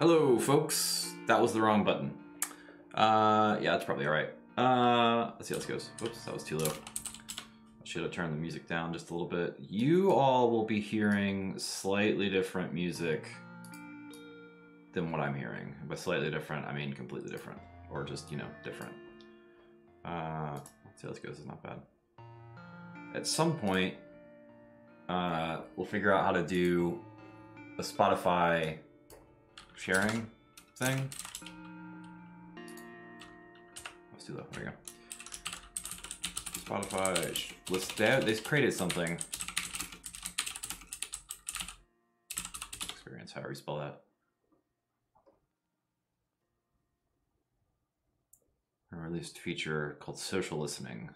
Hello, folks. That was the wrong button. Uh, yeah, that's probably all right. Uh, let's see how this goes. Oops, that was too low. I should have turned the music down just a little bit. You all will be hearing slightly different music than what I'm hearing. By slightly different, I mean completely different, or just you know different. Uh, let's see how this goes. It's not bad. At some point, uh, we'll figure out how to do a Spotify sharing thing. Let's do that. There we go. Spotify list. They, they created something. Experience. However you spell that. A released feature called social listening.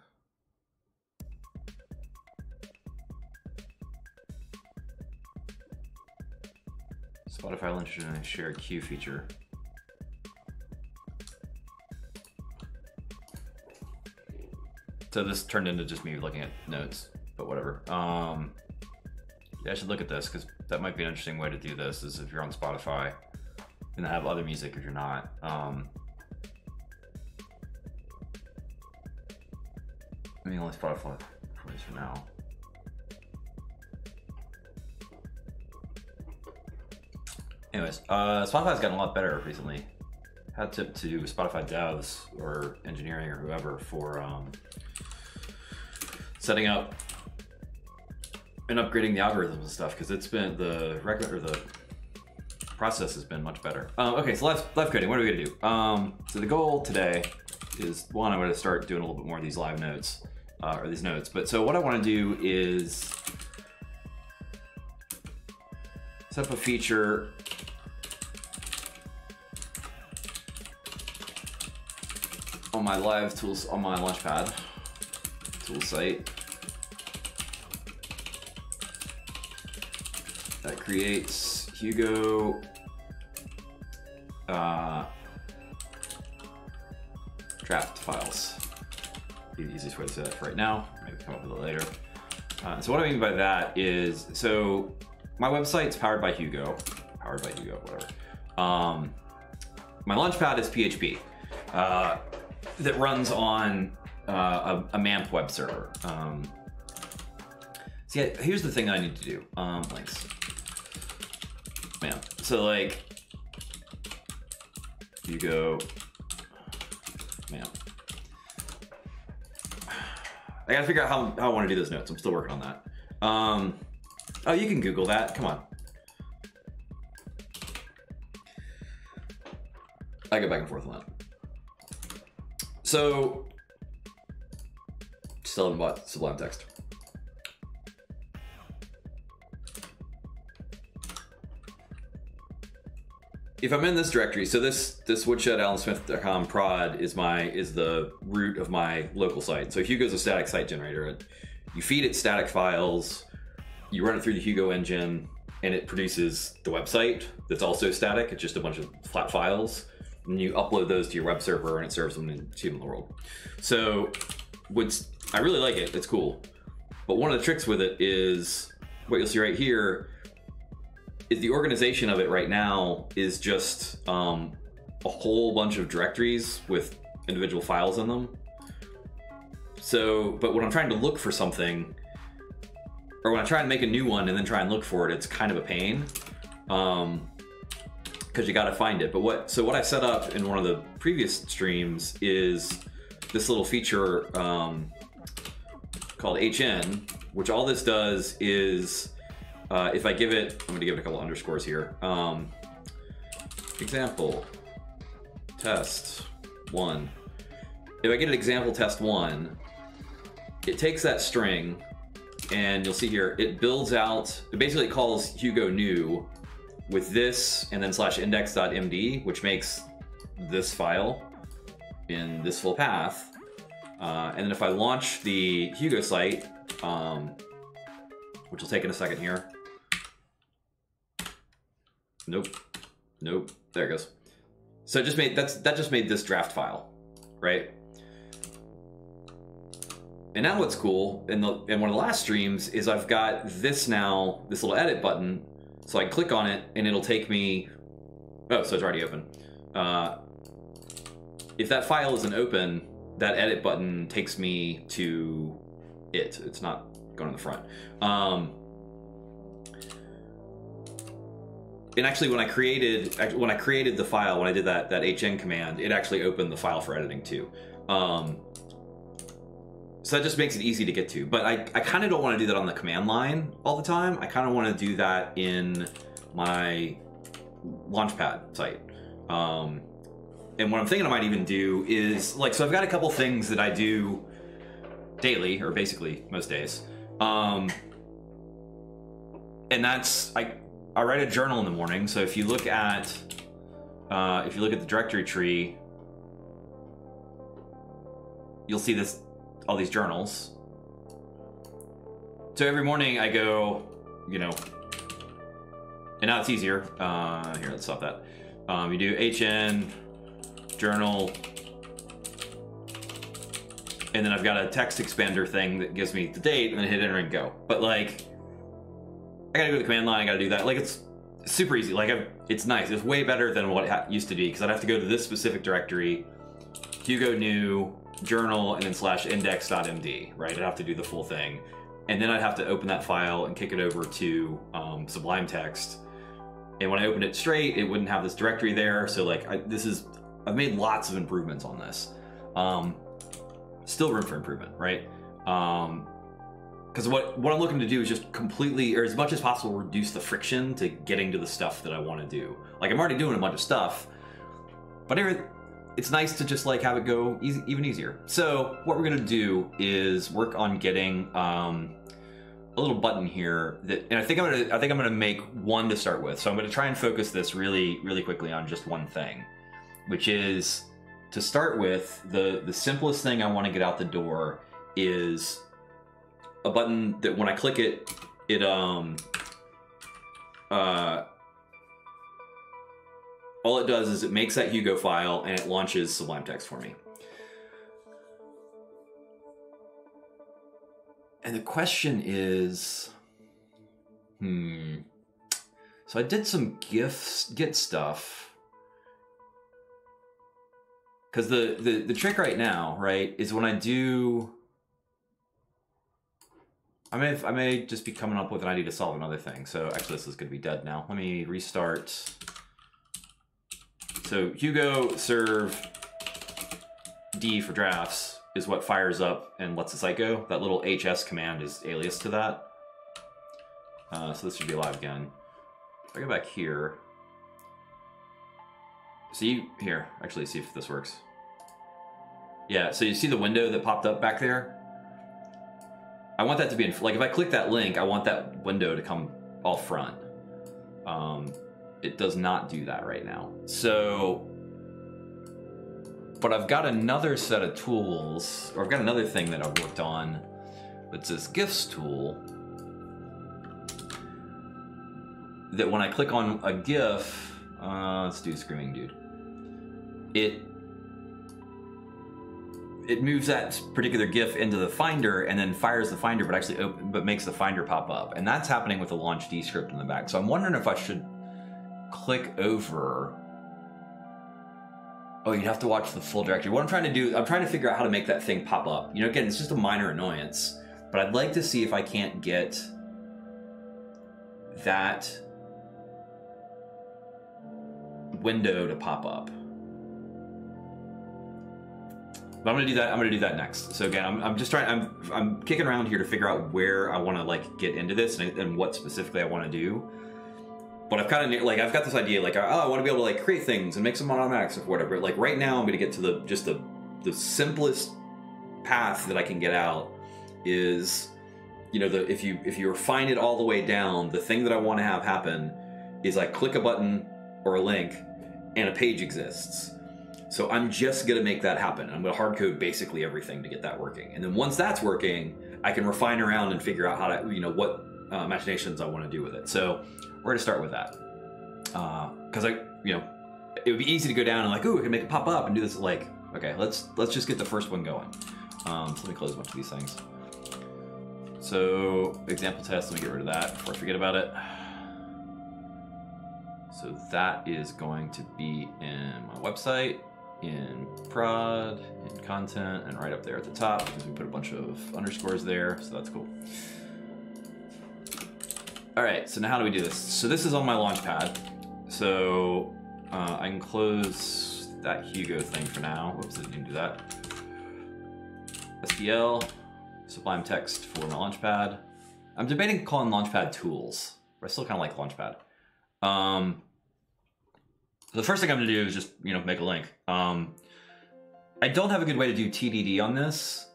Spotify will introduce a shared queue feature. So this turned into just me looking at notes, but whatever. Um, yeah, I should look at this because that might be an interesting way to do this. Is if you're on Spotify and have other music if you're not. Um, I mean, only Spotify for now. Anyways, uh, Spotify's gotten a lot better recently. Had tip to Spotify devs or engineering or whoever for um, setting up and upgrading the algorithms and stuff because it's been the record or the process has been much better. Um, okay, so live, live coding. What are we gonna do? Um, so the goal today is one, I'm gonna start doing a little bit more of these live notes uh, or these notes. But so what I want to do is set up a feature on my live tools on my launchpad tool site that creates Hugo uh, draft files. Be the easiest way to say that for right now. Maybe come up with it later. Uh, so what I mean by that is, so my website's powered by Hugo, powered by Hugo, whatever. Um, my launchpad is PHP. Uh, that runs on uh, a, a MAMP web server. Um, see, here's the thing I need to do. Um, links. MAMP. So like, you go MAMP. I gotta figure out how, how I want to do those notes. I'm still working on that. Um, oh, you can Google that. Come on. I go back and forth on that. So, still haven't bought Sublime Text. If I'm in this directory, so this this woodshed prod is my is the root of my local site. So Hugo's a static site generator. You feed it static files, you run it through the Hugo engine, and it produces the website that's also static. It's just a bunch of flat files and you upload those to your web server and it serves them in the world. So what's I really like it, it's cool. But one of the tricks with it is what you'll see right here is the organization of it right now is just um, a whole bunch of directories with individual files in them. So, but when I'm trying to look for something, or when I try and make a new one and then try and look for it, it's kind of a pain. Um, because you got to find it. But what so what I set up in one of the previous streams is this little feature um, called HN, which all this does is uh, if I give it, I'm going to give it a couple underscores here. Um, example test one. If I get an example test one, it takes that string and you'll see here it builds out. It basically calls Hugo new with this and then slash index.md, which makes this file in this full path. Uh, and then if I launch the Hugo site, um, which will take in a second here. Nope. Nope. There it goes. So it just made that's that just made this draft file, right? And now what's cool in the in one of the last streams is I've got this now, this little edit button so I click on it and it'll take me Oh, so it's already open. Uh, if that file isn't open, that edit button takes me to it. It's not going in the front. Um, and actually, when I created when I created the file, when I did that that hn command, it actually opened the file for editing too. Um, so that just makes it easy to get to. But I, I kind of don't want to do that on the command line all the time. I kind of want to do that in my Launchpad site. Um, and what I'm thinking I might even do is like, so I've got a couple things that I do daily, or basically most days. Um, and that's I I write a journal in the morning. So if you look at uh, if you look at the directory tree, you'll see this all these journals. So every morning I go, you know, and now it's easier. Uh, here, let's stop that. Um, you do HN journal, and then I've got a text expander thing that gives me the date, and then hit enter and go. But like, I gotta go to the command line. I gotta do that. Like it's super easy. Like I've, it's nice. It's way better than what it used to be because I'd have to go to this specific directory, Hugo new journal, and then slash index.md. Right? I'd have to do the full thing, and then I'd have to open that file and kick it over to um, Sublime Text. And when I opened it straight, it wouldn't have this directory there. So like, I, this is I've made lots of improvements on this. Um, still room for improvement, right? Um, because what what I'm looking to do is just completely, or as much as possible, reduce the friction to getting to the stuff that I want to do. Like I'm already doing a bunch of stuff, but it's nice to just like have it go easy, even easier. So what we're gonna do is work on getting um, a little button here that, and I think I'm gonna I think I'm gonna make one to start with. So I'm gonna try and focus this really really quickly on just one thing, which is to start with the the simplest thing I want to get out the door is a button that when I click it, it um uh all it does is it makes that Hugo file and it launches Sublime Text for me. And the question is, hmm. So I did some gifts, Git stuff. Because the, the, the trick right now, right, is when I do I may I may just be coming up with an idea to solve another thing. So actually, this is going to be dead now. Let me restart. So Hugo serve D for drafts is what fires up and lets the site go. That little HS command is alias to that. Uh, so this should be alive again. If I go back here, see here, actually see if this works. Yeah, so you see the window that popped up back there? I want that to be in, like if I click that link, I want that window to come all front. Um, it does not do that right now. So, but I've got another set of tools, or I've got another thing that I've worked on. It's this GIFs tool that when I click on a GIF, uh, let's do Screaming Dude. It it moves that particular GIF into the Finder and then fires the Finder, but actually but makes the Finder pop up, and that's happening with the launchd script in the back. So I'm wondering if I should click over. Oh, you'd have to watch the full directory. What I'm trying to do, I'm trying to figure out how to make that thing pop up. You know, again, it's just a minor annoyance, but I'd like to see if I can't get that window to pop up. But I'm gonna do that. I'm gonna do that next. So again, I'm, I'm just trying. I'm I'm kicking around here to figure out where I want to like get into this and, and what specifically I want to do. But I've kind of like I've got this idea like oh I want to be able to like create things and make some automatics or whatever. Like right now I'm gonna get to the just the the simplest path that I can get out is you know the if you if you refine it all the way down the thing that I want to have happen is I click a button or a link and a page exists so I'm just gonna make that happen. I'm gonna hard code basically everything to get that working. And then once that's working, I can refine around and figure out how to, you know, what uh, machinations I want to do with it. So we're gonna start with that. Because uh, I, you know, it would be easy to go down and like, ooh, we can make it pop up and do this. Like, okay, let's let's just get the first one going. Um, so let me close a bunch of these things. So example test, let me get rid of that before I forget about it. So that is going to be in my website, in prod, in content, and right up there at the top because we put a bunch of underscores there, so that's cool. All right, so now how do we do this? So this is on my launch pad. So uh, I can close that Hugo thing for now. Whoops, I didn't do that. STL, Sublime Text for my Launchpad. I'm debating calling Launchpad Tools, but I still kind of like Launchpad. Um, the first thing I'm gonna do is just, you know, make a link. Um, I don't have a good way to do TDD on this.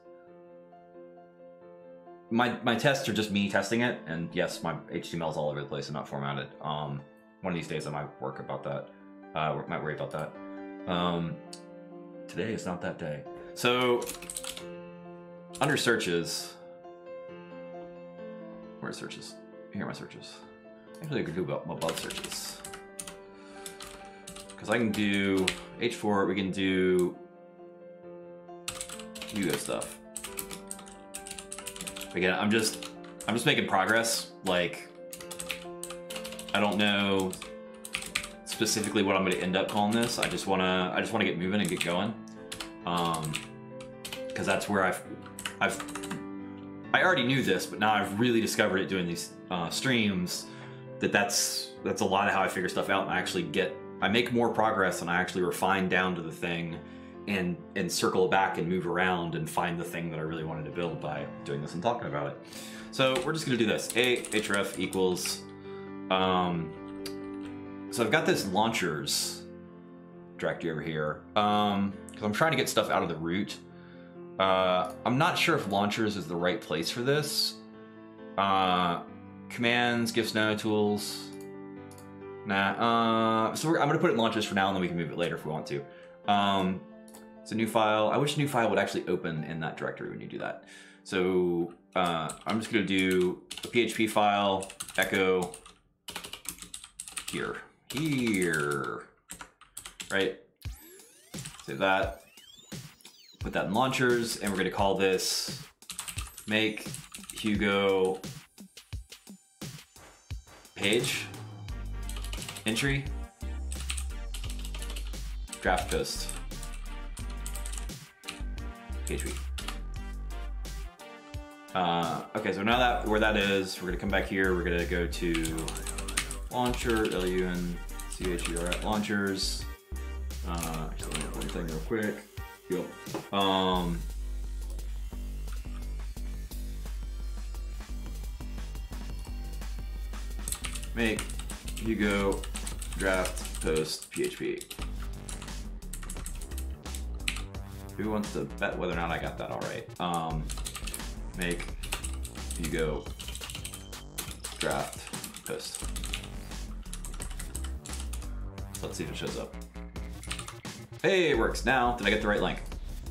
My, my tests are just me testing it, and yes, my HTML is all over the place and not formatted. Um, one of these days I might work about that. Uh, might worry about that. Um, today is not that day. So, under searches, where are searches? Here are my searches. Actually, I could do about my above searches. Because I can do H4, we can do Hugo stuff. Again, I'm just, I'm just making progress. Like, I don't know specifically what I'm going to end up calling this. I just want to, I just want to get moving and get going. Um, because that's where I've, I've, I already knew this, but now I've really discovered it doing these uh, streams. That that's that's a lot of how I figure stuff out and I actually get, I make more progress and I actually refine down to the thing and and circle back and move around and find the thing that I really wanted to build by doing this and talking about it. So we're just gonna do this. A href equals, um, so I've got this launchers directory over here. Um, because I'm trying to get stuff out of the root. Uh, I'm not sure if launchers is the right place for this. Uh, commands, gifs, no tools. Nah. Uh, so I'm gonna put it in launchers for now, and then we can move it later if we want to. Um, it's a new file. I wish new file would actually open in that directory when you do that. So uh, I'm just gonna do a PHP file, echo here, here, right? Save that. Put that in launchers, and we're gonna call this make Hugo page entry draft post Uh, okay, so now that where that is, we're gonna come back here. We're gonna go to launcher, L-U-N-C-H-E-R, launchers. Uh, let me one thing real quick. Yep. Um, make Hugo draft post PHP. Who wants to bet whether or not I got that all right? Um, make go draft post. Let's see if it shows up. Hey, it works now. Did I get the right link?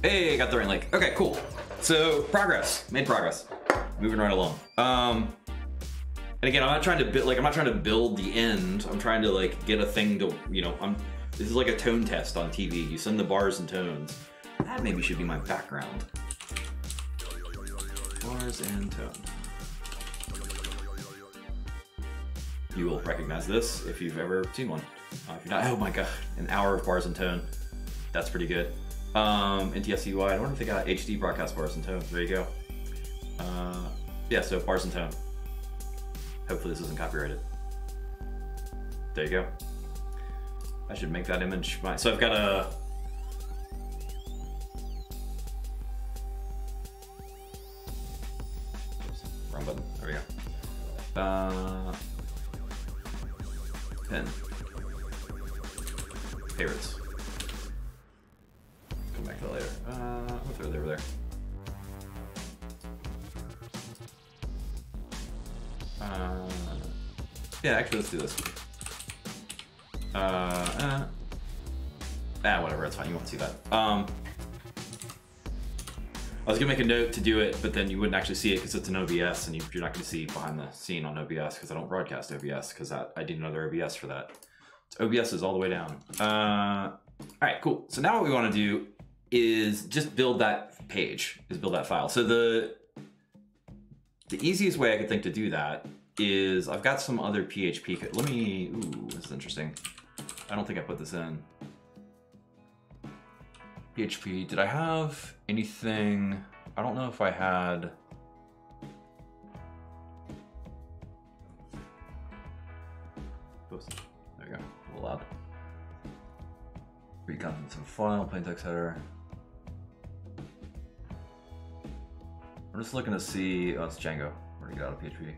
Hey, I got the right link. Okay, cool. So progress, made progress. Moving right along. Um, and again, I'm not trying to build like I'm not trying to build the end. I'm trying to like get a thing to you know. I'm this is like a tone test on TV. You send the bars and tones. That maybe should be my background. Bars and tone. You will recognize this if you've ever seen one. Uh, if you're not, oh my god, an hour of bars and tone. That's pretty good. Um, NTSC UI, I wonder if they got HD broadcast bars and tone. There you go. Uh, yeah, so bars and tone. Hopefully this isn't copyrighted. There you go. I should make that image mine. So I've got a Uh, pen. Favorites. Come back to that later. Uh, I'll throw it over there. Uh, yeah, actually, let's do this. Uh, uh, ah, whatever, it's fine. You won't see that. Um, I was gonna make a note to do it, but then you wouldn't actually see it because it's an OBS, and you, are not gonna see behind the scene on OBS because I don't broadcast OBS because I, I need another OBS for that. So OBS is all the way down. Uh, all right, cool. So now what we want to do is just build that page, is build that file. So the the easiest way I could think to do that is I've got some other PHP. Let me. Ooh, this is interesting. I don't think I put this in. PHP. Did I have anything? I don't know if I had. There we go. A little loud. Read contents of file, plain text header. I'm just looking to see. Oh, it's Django. Where to get out of PHP.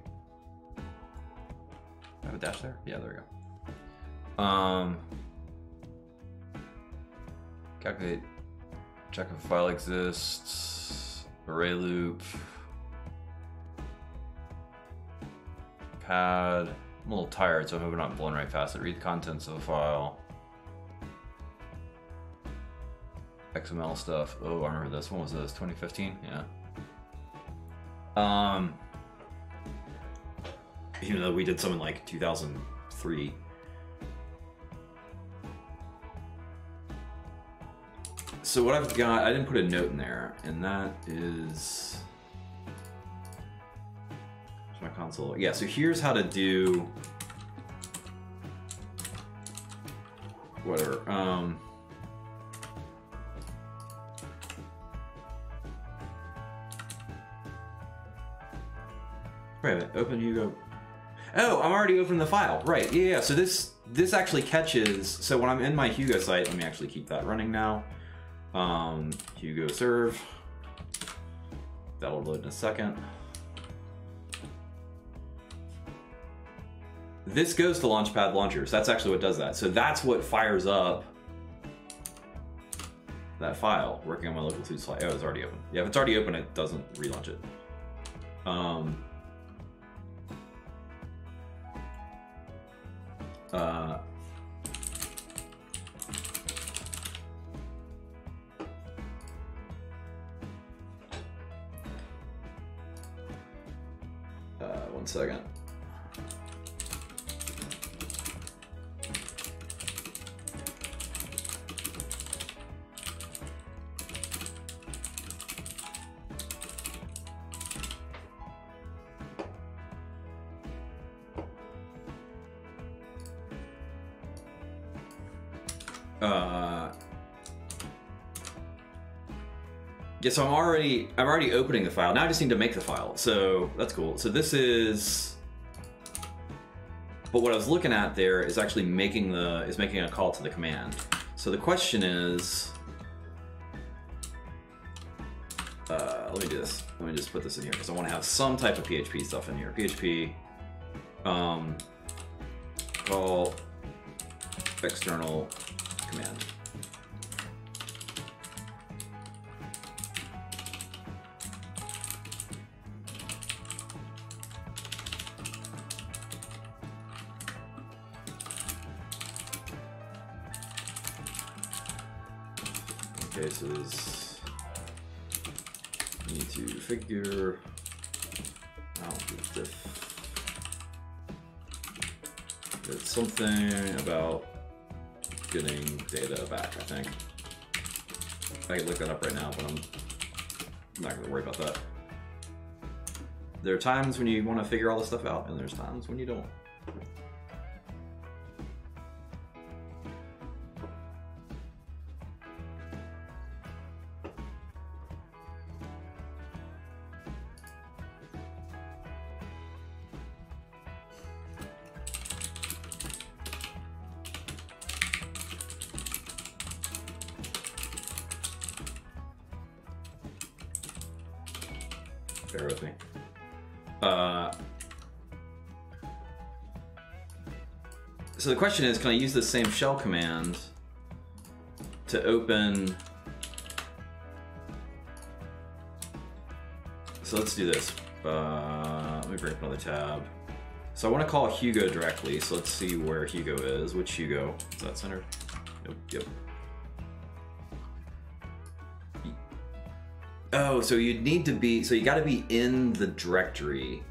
I have a dash there? Yeah, there we go. Um, calculate, check if a file exists, array loop, pad. I'm a little tired, so I'm hoping I'm not blowing right past it. Read the contents of the file. XML stuff. Oh, I remember this. When was this? 2015? Yeah. Um, even though we did some in like 2003. So what I've got, I didn't put a note in there, and that is my console. Yeah, so here's how to do whatever. Um, Wait a minute, open Hugo. Oh, I'm already opening the file. Right, yeah, yeah. So this this actually catches. So when I'm in my Hugo site, let me actually keep that running now. Um, Hugo serve. That'll load in a second. This goes to Launchpad launchers. That's actually what does that. So that's what fires up that file. Working on my local tools file. Oh, it's already open. Yeah, if it's already open, it doesn't relaunch it. Um, Uh, second. Yeah, so I'm already I'm already opening the file. Now I just need to make the file. So that's cool. So this is but what I was looking at there is actually making the is making a call to the command. So the question is uh, let me do this. Let me just put this in here because I want to have some type of PHP stuff in here. PHP um, call external command. Figure out the diff. It's something about getting data back, I think. I can look that up right now, but I'm not going to worry about that. There are times when you want to figure all this stuff out, and there's times when you don't. Question is, can I use the same shell command to open? So let's do this. Uh, let me bring up another tab. So I want to call Hugo directly. So let's see where Hugo is. Which Hugo? Is that centered? Yep. Yep. Oh, so you need to be so you got to be in the directory.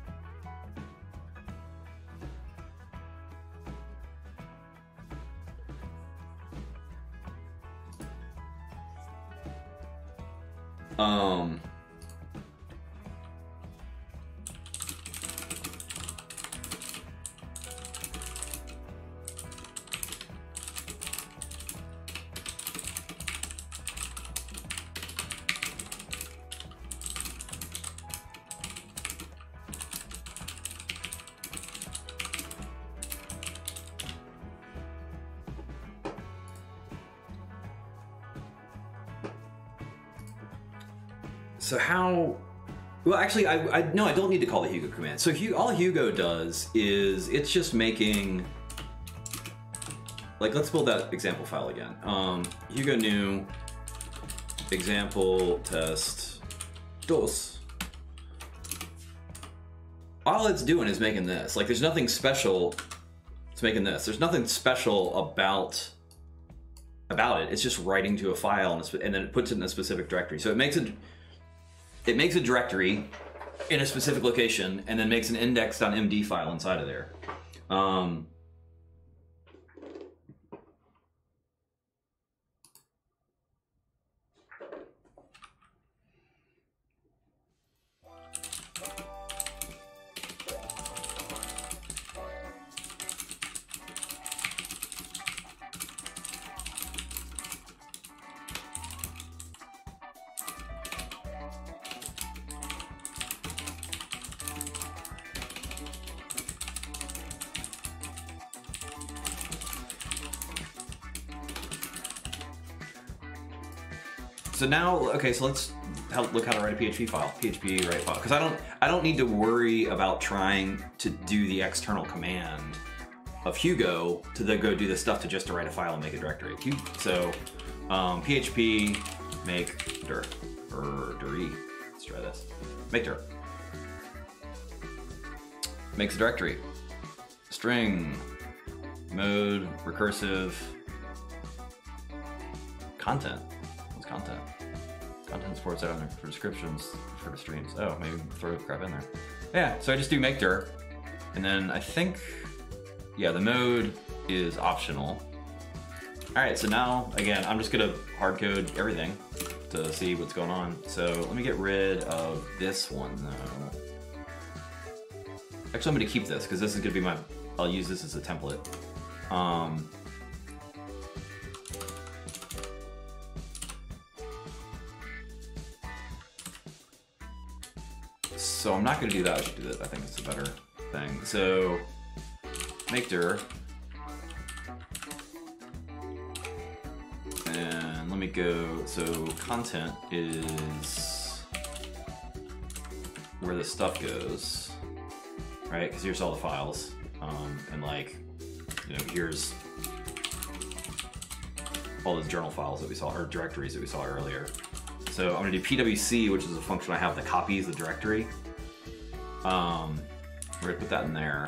So how? Well, actually, I, I no, I don't need to call the Hugo command. So Hu- all Hugo does is it's just making. Like, let's build that example file again. Um, Hugo new example test dos. All it's doing is making this. Like, there's nothing special. It's making this. There's nothing special about about it. It's just writing to a file and, and then it puts it in a specific directory. So it makes it it makes a directory in a specific location and then makes an index.md file inside of there. Um, Now, okay, so let's help look how to write a PHP file. PHP write file, because I don't, I don't need to worry about trying to do the external command of Hugo to go do the stuff to just to write a file and make a directory. So, um, PHP make dir or dir. Let's try this. Make dir makes a directory. String mode recursive content. Supports out there for descriptions for the streams. Oh, maybe throw the crap in there. Yeah, so I just do make dir. And then I think, yeah, the mode is optional. All right, so now, again, I'm just gonna hard code everything to see what's going on. So let me get rid of this one though. Actually, I'm gonna keep this because this is gonna be my, I'll use this as a template. Um, So I'm not going to do that. I should do that. I think it's a better thing. So make dir. And let me go. So content is where the stuff goes, right? Because here's all the files. Um, and like, you know, here's all those journal files that we saw, or directories that we saw earlier. So I'm gonna do PWC, which is a function I have that copies the directory. Um, we're gonna put that in there.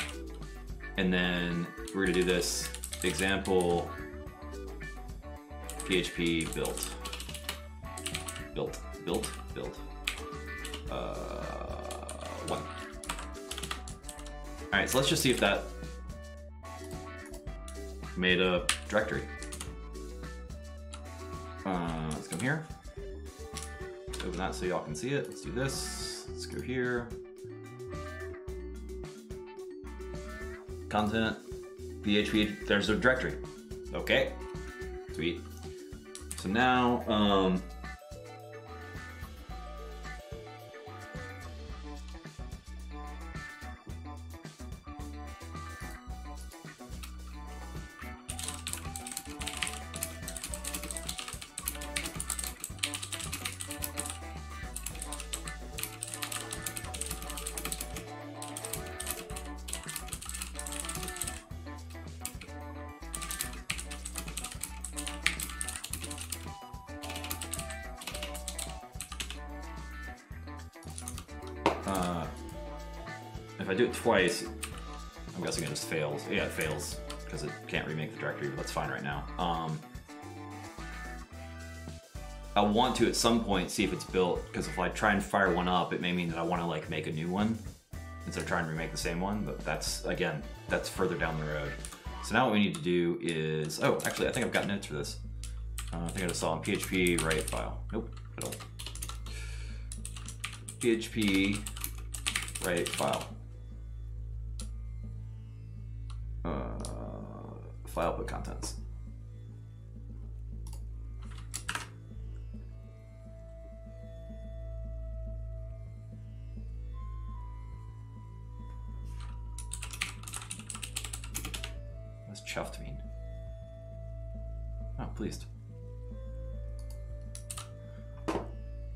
And then we're gonna do this example PHP built. Built, built, built. Uh, one. All right, so let's just see if that made a directory. Uh, let's come here. Open that so y'all can see it. Let's do this. Let's go here. Content, PHP, there's a directory. Okay, sweet. So now, um, I want to at some point see if it's built because if I try and fire one up, it may mean that I want to like make a new one instead of trying to remake the same one. But that's again, that's further down the road. So now what we need to do is, oh, actually, I think I've got notes for this. Uh, I think I just saw in PHP write file. Nope, I don't. PHP write file. Uh, file put contents. pleased.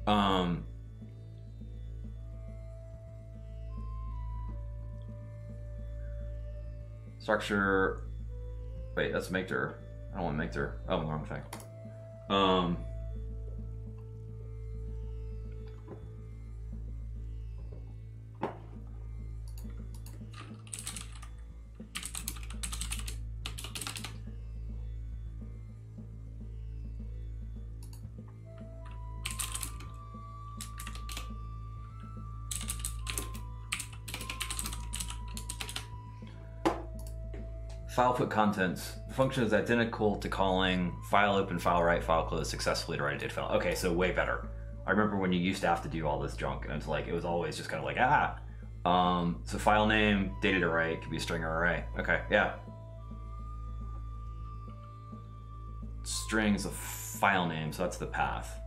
Um, structure. Wait, that's Mictor. I don't want Mictor. Oh, wrong thing. Um, File put contents. The function is identical to calling file open, file write, file close successfully to write a data file. Okay, so way better. I remember when you used to have to do all this junk, and it's like it was always just kind of like ah. Um, so file name, data to write could be a string or array. Okay, yeah. String is a file name, so that's the path,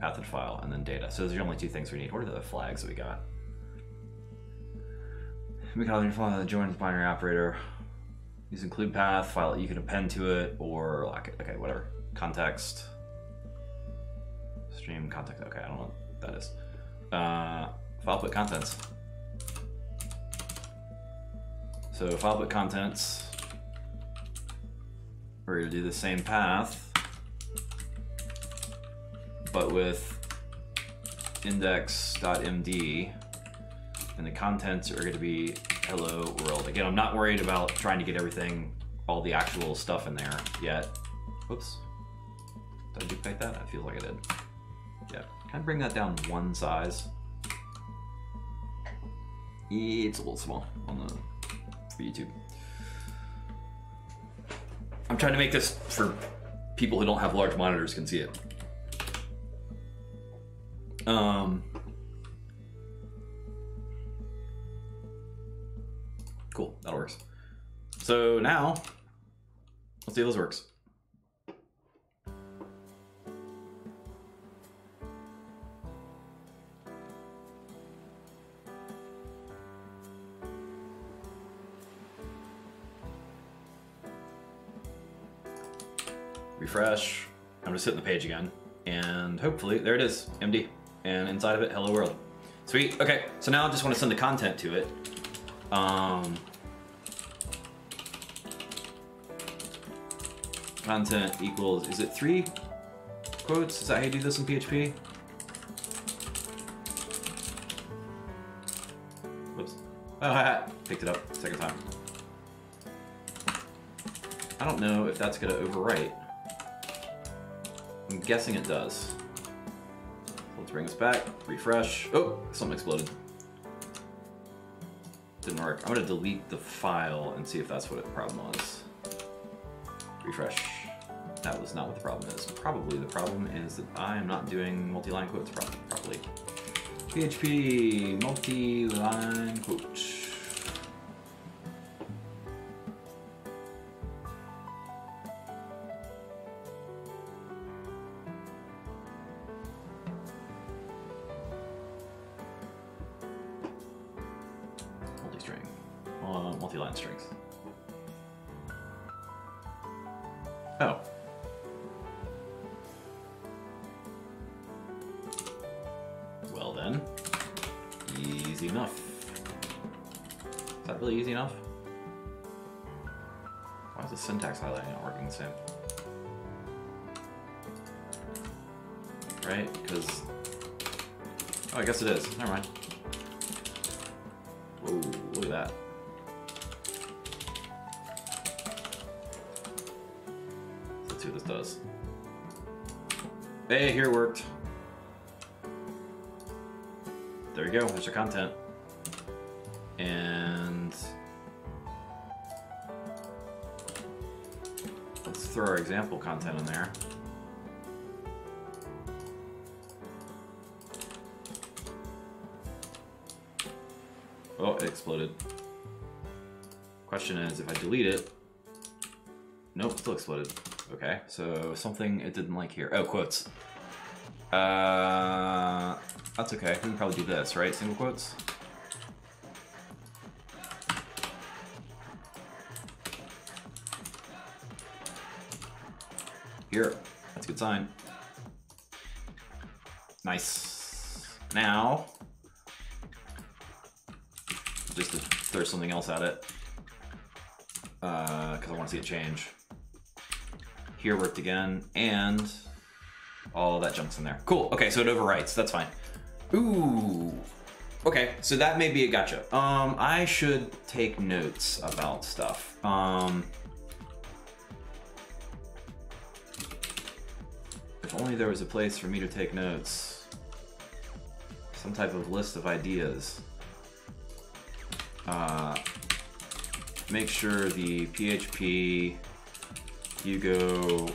path and file, and then data. So those are the only two things we need. What are the flags that we got? We got the file that joins binary operator. Use include path, file you can append to it, or like okay, whatever. Context. Stream context. Okay, I don't know what that is. Uh, file put contents. So file put contents. We're gonna do the same path, but with index.md, and the contents are gonna be hello world. Again, I'm not worried about trying to get everything, all the actual stuff in there yet. Whoops. Did I duplicate that? I feel like I did. Yeah. Can I bring that down one size? It's a little small on the for YouTube. I'm trying to make this for people who don't have large monitors can see it. Um, Cool, that works. So now, let's see if this works. Refresh. I'm just hitting the page again. And hopefully, there it is, MD. And inside of it, hello world. Sweet, okay. So now I just want to send the content to it. Um, content equals, is it three quotes? Is that how you do this in PHP? Whoops. Oh, I picked it up second time. I don't know if that's gonna overwrite. I'm guessing it does. Let's bring this back, refresh. Oh, something exploded. Didn't work. I'm gonna delete the file and see if that's what the problem was. Refresh. That was not what the problem is. Probably the problem is that I am not doing multi-line quotes properly. PHP multi-line quote. Okay, so something it didn't like here. Oh, quotes. Uh, that's okay. We can probably do this, right? Single quotes. Here, that's a good sign. Nice. Now, just to throw something else at it. because I want to see it change. Here worked again, and all that junk's in there. Cool. Okay, so it overwrites. That's fine. Ooh. Okay, so that may be a gotcha. Um, I should take notes about stuff. Um, if only there was a place for me to take notes. Some type of list of ideas. Uh, make sure the PHP Hugo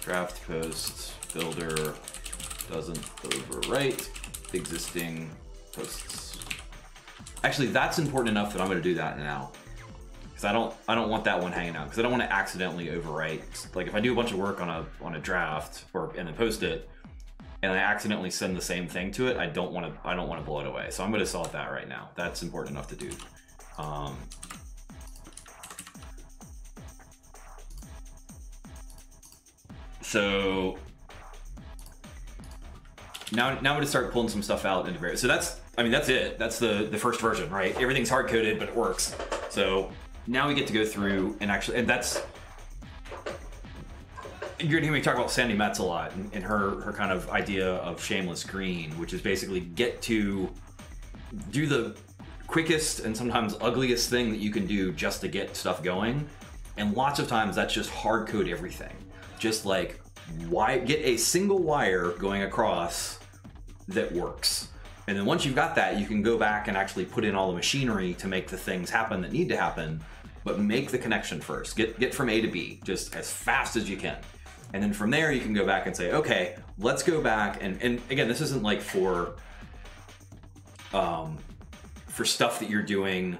draft post builder doesn't overwrite existing posts. Actually, that's important enough that I'm going to do that now. Because I don't, I don't want that one hanging out. Because I don't want to accidentally overwrite. Like if I do a bunch of work on a on a draft or and then post it, and I accidentally send the same thing to it, I don't want to, I don't want to blow it away. So I'm going to solve that right now. That's important enough to do. Um, so now, now I'm gonna start pulling some stuff out into various. So that's, I mean, that's it. That's the the first version, right? Everything's hard coded, but it works. So now we get to go through and actually, and that's you're gonna hear me talk about Sandi Metz a lot and, and her her kind of idea of shameless green, which is basically get to do the quickest and sometimes ugliest thing that you can do just to get stuff going. And lots of times that's just hard code everything. Just like why get a single wire going across that works. And then once you've got that, you can go back and actually put in all the machinery to make the things happen that need to happen, but make the connection first. Get get from A to B just as fast as you can. And then from there you can go back and say, okay, let's go back and and again, this isn't like for um for stuff that you're doing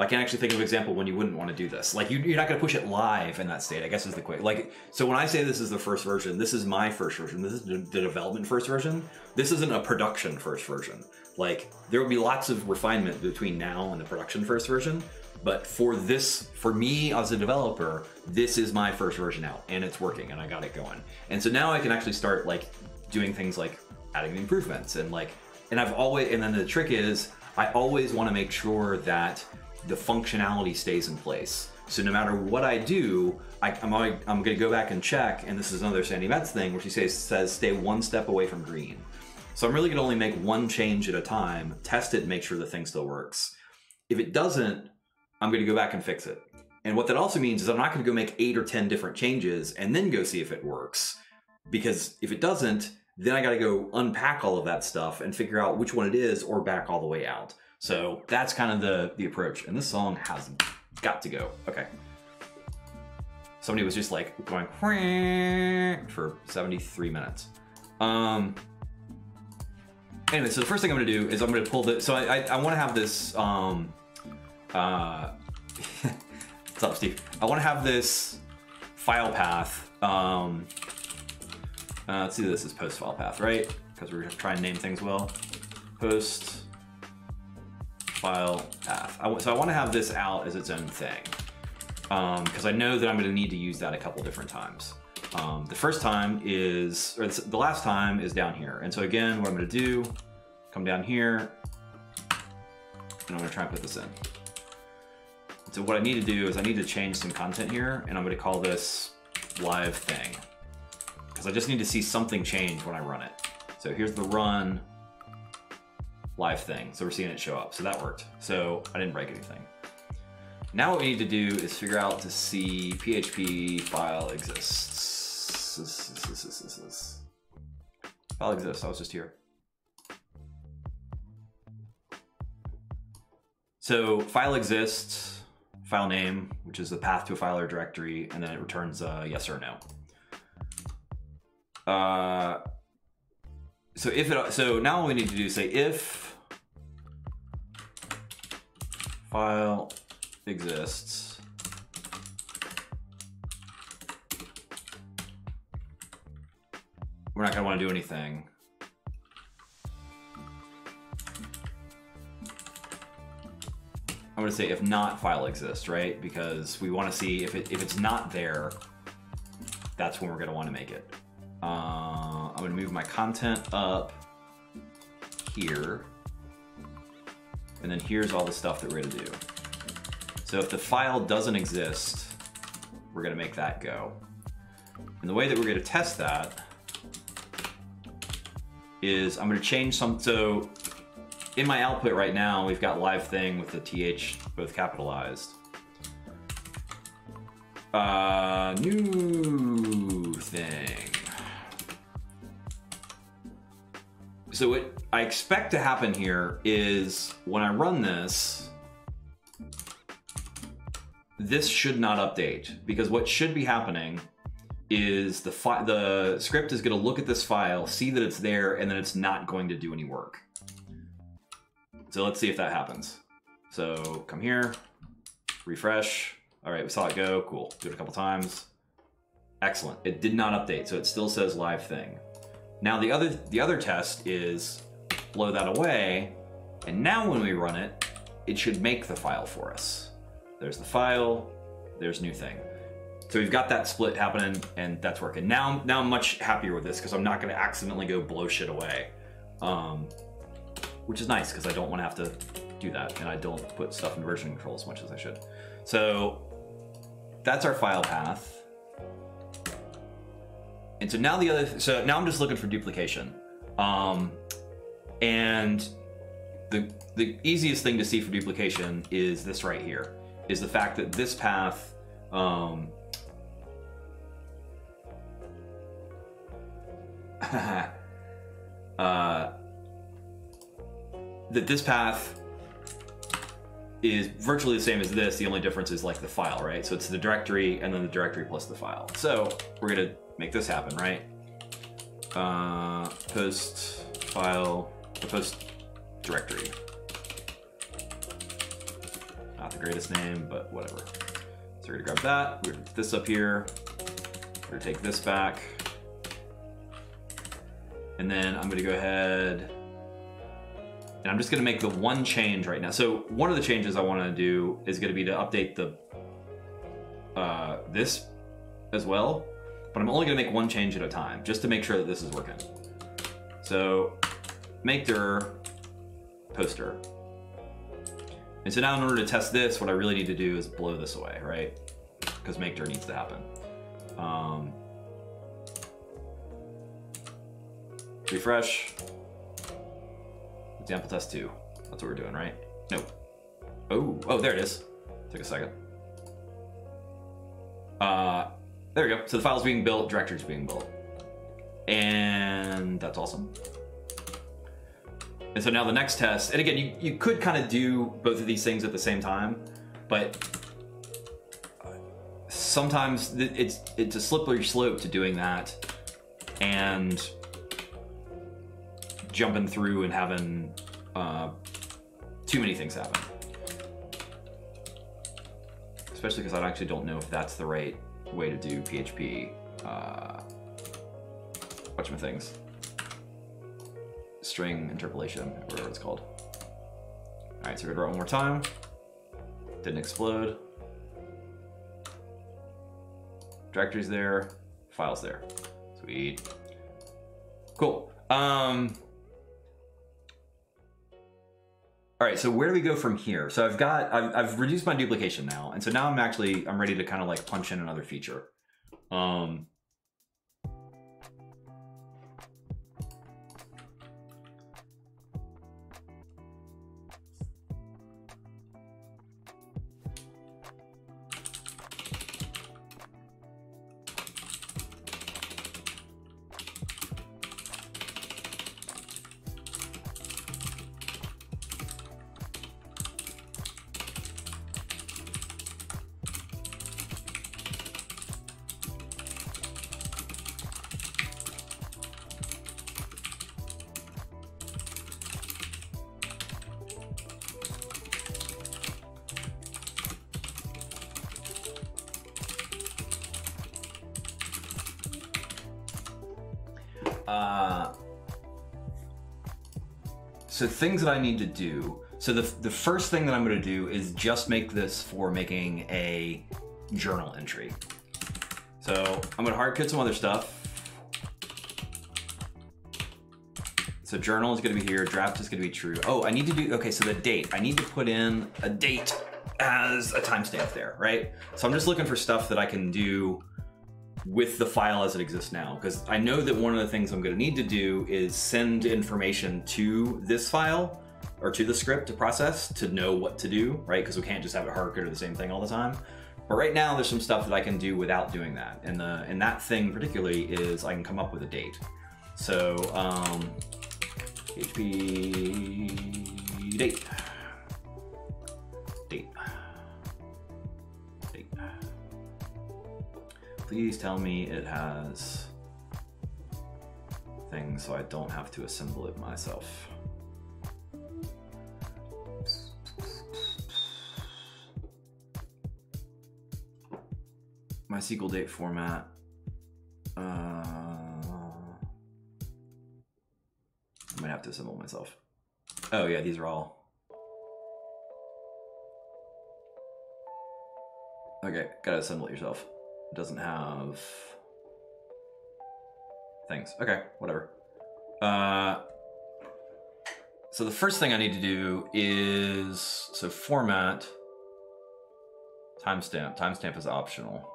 I can't actually think of an example when you wouldn't want to do this. Like you, are not going to push it live in that state. I guess is the quick. Like so, when I say this is the first version, this is my first version. This is the development first version. This isn't a production first version. Like there will be lots of refinement between now and the production first version. But for this, for me as a developer, this is my first version out, and it's working, and I got it going. And so now I can actually start like doing things like adding improvements and like, and I've always, and then the trick is I always want to make sure that the functionality stays in place. So no matter what I do, I, am I'm, I'm going to go back and check, and this is another Sandi Metz thing where she says, says stay one step away from green. So I'm really going to only make one change at a time, test it, and make sure the thing still works. If it doesn't, I'm going to go back and fix it. And what that also means is I'm not going to go make eight or 10 different changes and then go see if it works. Because if it doesn't, then I got to go unpack all of that stuff and figure out which one it is or back all the way out. So that's kind of the, the approach. And this song has got to go. Okay. Somebody was just like going for 73 minutes. Um, anyway, so the first thing I'm gonna do is I'm gonna pull the, so I, I, I wanna have this, um, uh, what's up, Steve? I wanna have this file path, um, uh, let's see, this is post file path, right? Because we're trying to name things well. Post file path. I, so I want to have this out as its own thing because um, I know that I'm going to need to use that a couple different times. Um, the first time is, or the last time is down here. And so again, what I'm going to do, come down here, and I'm going to try and put this in. So what I need to do is I need to change some content here, and I'm going to call this live thing because I just need to see something change when I run it. So here's the run live thing. So we're seeing it show up. So that worked. So I didn't break anything. Now what we need to do is figure out to see PHP file exists. File exists, I was just here. So file exists, file name, which is the path to a file or directory, and then it returns a yes or no. Uh, so if it, so now what we need to do is say if file exists. We're not want to do anything. I'm to say if not file exists, right? Because we want to see if, it, if it's not there, that's when we're going to want to make it. Uh, I'm to move my content up here. And then here's all the stuff that we're gonna do. So if the file doesn't exist, we're gonna make that go. And the way that we're gonna test that is I'm gonna change some, so in my output right now, we've got live thing with the TH both capitalized. Uh, new thing. So what I expect to happen here is when I run this, this should not update because what should be happening is the the script is going to look at this file, see that it's there, and then it's not going to do any work. So let's see if that happens. So come here, refresh. All right, we saw it go. Cool. Do it a couple times. Excellent. It did not update, so it still says live thing. Now the other the other test is blow that away, and now when we run it, it should make the file for us. There's the file. There's new thing. So we've got that split happening, and that's working. Now, now I'm much happier with this because I'm not going to accidentally go blow shit away, um, which is nice because I don't want to have to do that, and I don't put stuff in version control as much as I should. So that's our file path. And so now the other, so now I'm just looking for duplication, um, and the the easiest thing to see for duplication is this right here, is the fact that this path. Um, uh, that this path is virtually the same as this. The only difference is like the file, right? So it's the directory and then the directory plus the file. So we're gonna make this happen, right? Uh, post file, post directory. Not the greatest name, but whatever. So we're gonna grab that. We're gonna put this up here. We're gonna take this back. And then I'm gonna go ahead and I'm just gonna make the one change right now. So one of the changes I wanna do is gonna be to update the uh, this as well, but I'm only gonna make one change at a time, just to make sure that this is working. So make dir poster. And so now in order to test this, what I really need to do is blow this away, right? Because make dir needs to happen. Um, refresh. Example test two. That's what we're doing, right? Nope. Oh, oh, there it is. Took a second. Uh, there we go. So the file's being built, directory's being built. And that's awesome. And so now the next test, and again, you, you could kind of do both of these things at the same time, but sometimes it's it's a slippery slope to doing that and jumping through and having uh, too many things happen. Especially because I actually don't know if that's the right way to do PHP. Uh, things. String interpolation, or whatever it's called. All right, so we're gonna run one more time. Didn't explode. Directory's there, files there. Sweet. Cool. Um, all right, so where do we go from here? So I've got, I've, I've reduced my duplication now, and so now I'm actually, I'm ready to kind of like punch in another feature. Um, so things that I need to do. So the, the first thing that I'm to do is just make this for making a journal entry. So I'm to hard code some other stuff. So journal is to be here. Draft is to be true. Oh, I need to do, okay, so the date. I need to put in a date as a timestamp there, right? So I'm just looking for stuff that I can do with the file as it exists now because I know that one of the things I'm going to need to do is send information to this file or to the script to process to know what to do, right? Because we can't just have it hard code the same thing all the time. But right now, there's some stuff that I can do without doing that, and the and that thing particularly is I can come up with a date. So um, HP date Please tell me it has things so I don't have to assemble it myself. MySQL date format. Uh, I might have to assemble myself. Oh yeah, these are all. Okay, gotta assemble it yourself. Doesn't have things. Okay, whatever. Uh, so the first thing I need to do is so format timestamp. Timestamp is optional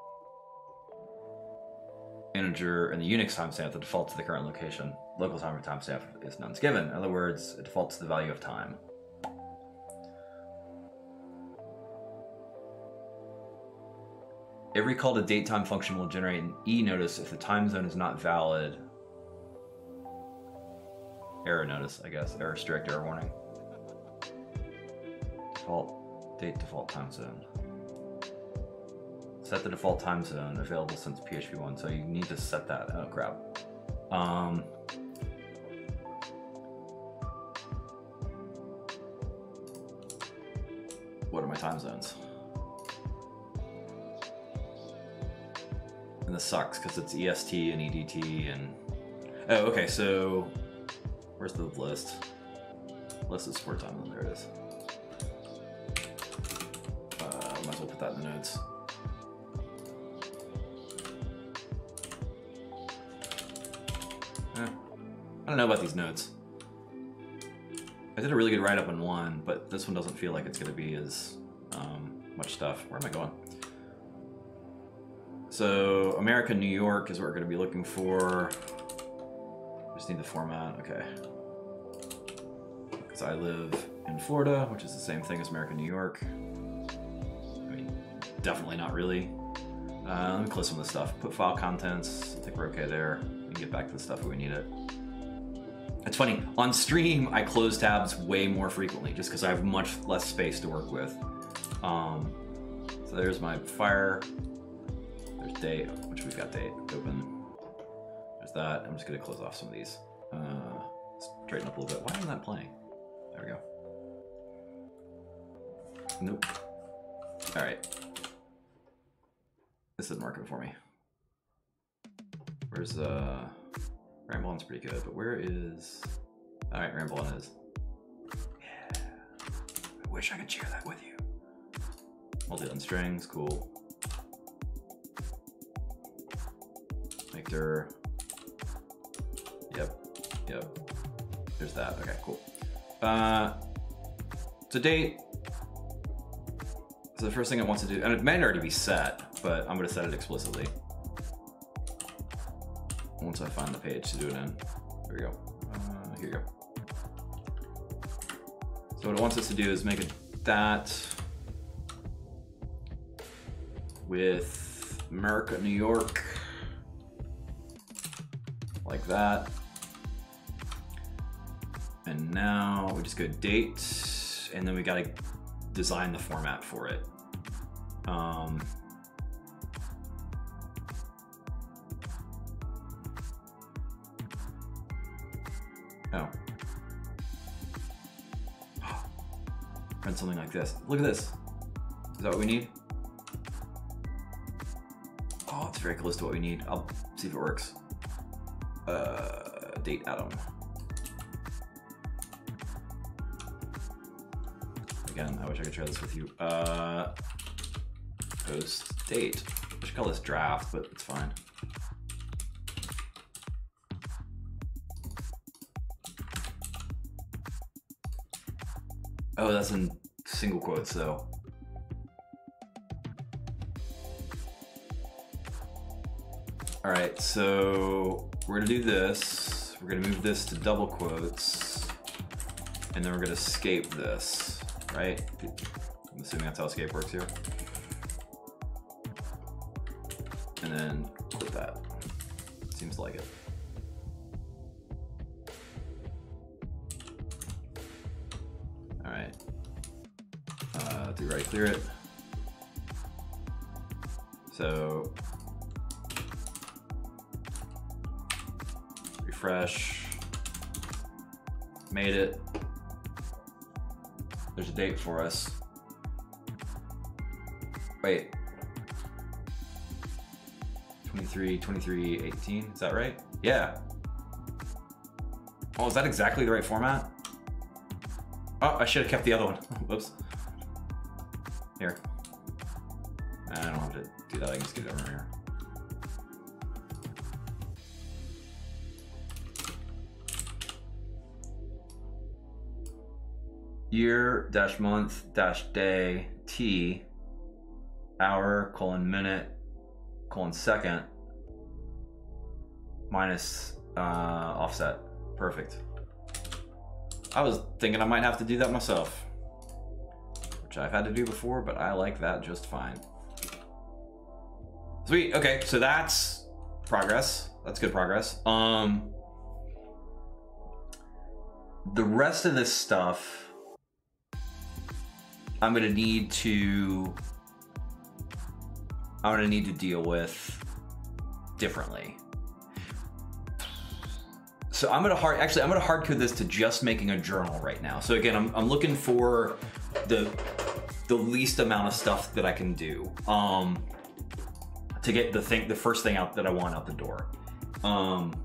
integer and the Unix timestamp that defaults to the current location. Local timer timestamp is none's given. In other words, it defaults to the value of time. Every call to datetime function will generate an E notice if the time zone is not valid. Error notice, I guess. Error strict error warning. Default date default time zone set the default time zone available since PHP 1. So you need to set that. Oh crap. Um, what are my time zones? And this sucks because it's EST and EDT and oh okay so where's the list? List is support time. There it is. Uh, might as well put that in the notes. I don't know about these notes. I did a really good write-up on one, but this one doesn't feel like it's going to be as um, much stuff. Where am I going? So America, New York is what we're going to be looking for. Just need the format. Okay. Because I live in Florida, which is the same thing as America, New York. I mean, definitely not really. Uh, let me close some of the stuff. Put file contents. I think we're okay there. We can get back to the stuff if we need it. It's funny, on stream, I close tabs way more frequently just because I have much less space to work with. Um, so there's my fire. Date, which we've got date open. There's that. I'm just to close off some of these. Uh, straighten up a little bit. Why isn't that playing? There we go. Nope. All right. This isn't working for me. Where's, uh... Ramble on's pretty good, but where is... Alright, Ramble on is. Yeah. I wish I could share that with you. Multi-line strings, cool. Victor. Yep, yep. There's that, okay, cool. Uh, to date, so the first thing it wants to do, and it might already be set, but I'm gonna set it explicitly once I find the page to do it in. There we go. Uh, here you go. So what it wants us to do is make a that with America, New York, like that. And now we just go date, and then we gotta design the format for it. Um, Oh. Print something like this. Look at this. Is that what we need? Oh, it's very close to what we need. I'll see if it works. Uh, date atom. Again, I wish I could share this with you. Uh, post date. I should call this draft, but it's fine. Oh, that's in single quotes though. All right, so we're gonna do this. We're gonna move this to double quotes, and then we're gonna escape this, right? I'm assuming that's how escape works here. And then quit that. Seems like it. All right. Uh, do right clear it. So refresh. Made it. There's a date for us. Wait. 23, 23, 18. Is that right? Yeah. Oh, is that exactly the right format? Oh, I should have kept the other one. Whoops. Here. I don't have to do that. I can just get it over here. Year dash month dash day T hour colon minute colon second minus uh, offset. Perfect. I was thinking I might have to do that myself, which I've had to do before, but I like that just fine. Sweet. Okay, so that's progress. That's good progress. Um, the rest of this stuff, I'm gonna need to. I'm gonna need to deal with differently. So I'm gonna hard actually I'm gonna hard code this to just making a journal right now. So again, I'm, I'm looking for the the least amount of stuff that I can do um, to get the thing the first thing out that I want out the door. Um,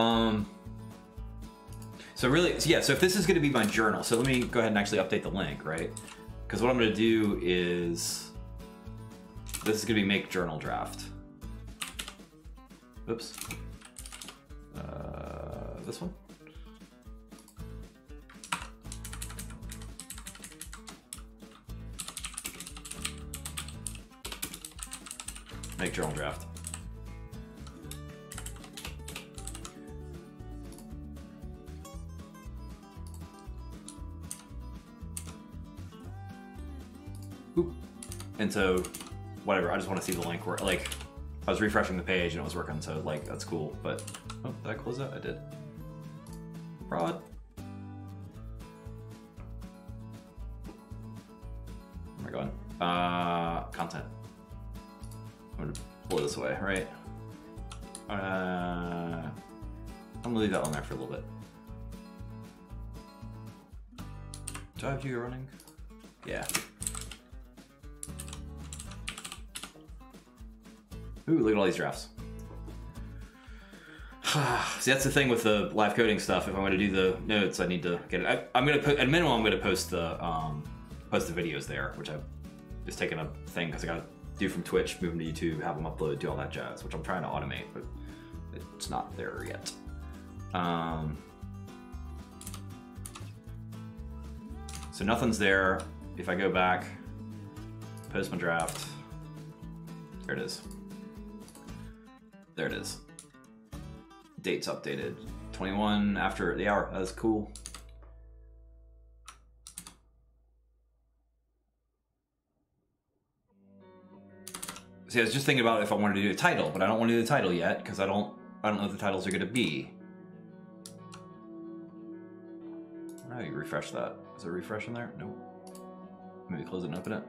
Um, so really, so yeah, so if this is gonna be my journal, so let me go ahead and actually update the link, right? Because what I'm gonna do is, this is gonna be make journal draft. Oops. Uh, this one? Make journal draft. And so, whatever, I just want to see the link where, like, I was refreshing the page and it was working, so, like, that's cool. But, oh, did I close that? I did. See, that's the thing with the live coding stuff. If I'm going to do the notes, I need to get it. I, am going to put at minimum. I'm going to post the um, post the videos there, which I've just taken a thing because I got to do from Twitch, move them to YouTube, have them upload, do all that jazz, which I'm trying to automate, but it's not there yet. Um, so nothing's there. If I go back, post my draft, there it is. There it is. Dates updated. 21 after the hour. That's cool. See, I was just thinking about if I wanted to do a title, but I don't want to do the title yet because I don't I don't know what the titles are going to be. How do you refresh that? Is there a refresh in there? Nope. Maybe close it and open it.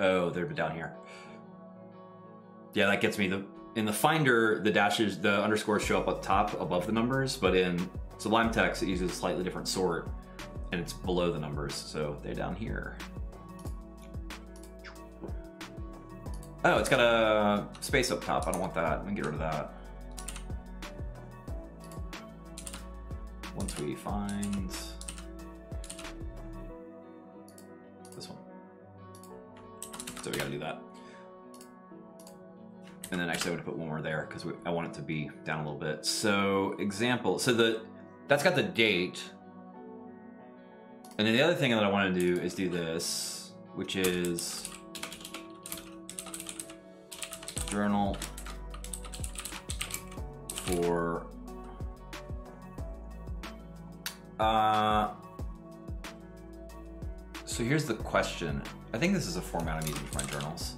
Oh, they're down here. Yeah, that gets me the in the Finder, the dashes, the underscores show up at the top above the numbers, but in Sublime Text, it uses a slightly different sort and it's below the numbers, so they're down here. Oh, it's got a space up top. I don't want that. Let me get rid of that. Once we find this one. So we gotta do that. And then actually I'm gonna put one more there because I want it to be down a little bit. So example, so the that's got the date. And then the other thing that I want to do is do this, which is journal for uh so here's the question. I think this is a format I'm using for my journals.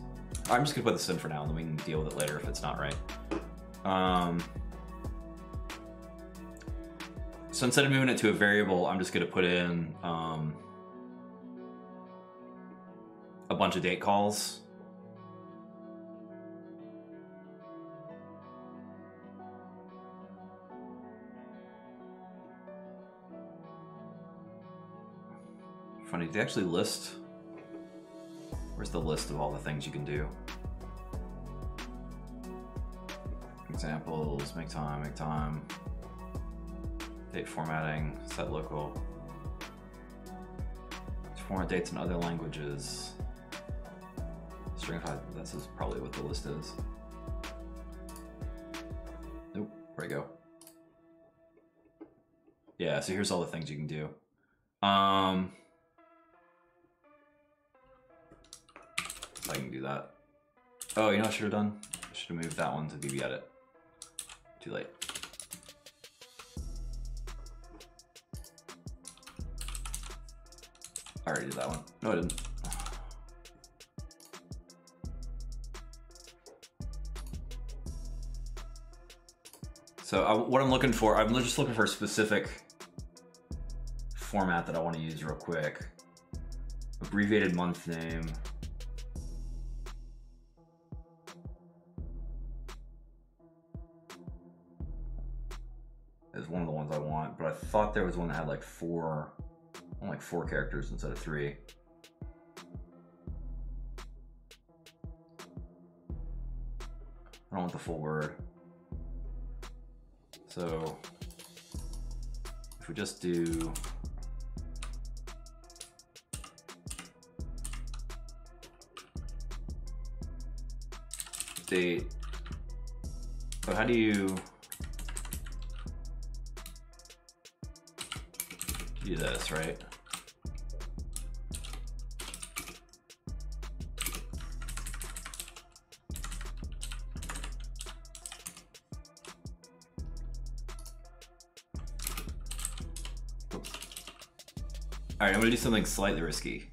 I'm just gonna put this in for now, and then we can deal with it later if it's not right. Um, so instead of moving it to a variable, I'm just gonna put in um, a bunch of date calls. Funny, they actually list Where's the list of all the things you can do? Examples, make time, make time. Date formatting, set local. Format dates in other languages. Stringify, this is probably what the list is. Nope, where'd I go? Yeah, so here's all the things you can do. Um, I can do that. Oh, you know what I should have done? I should have moved that one to BBEdit. Too late. I already did that one. No, I didn't. So I, what I'm looking for, I'm just looking for a specific format that I want to use real quick. Abbreviated month name. Thought there was one that had like four, like four characters instead of three. I don't want the full word. So if we just do date, so how do you do this, right? All right, I'm gonna do something slightly risky.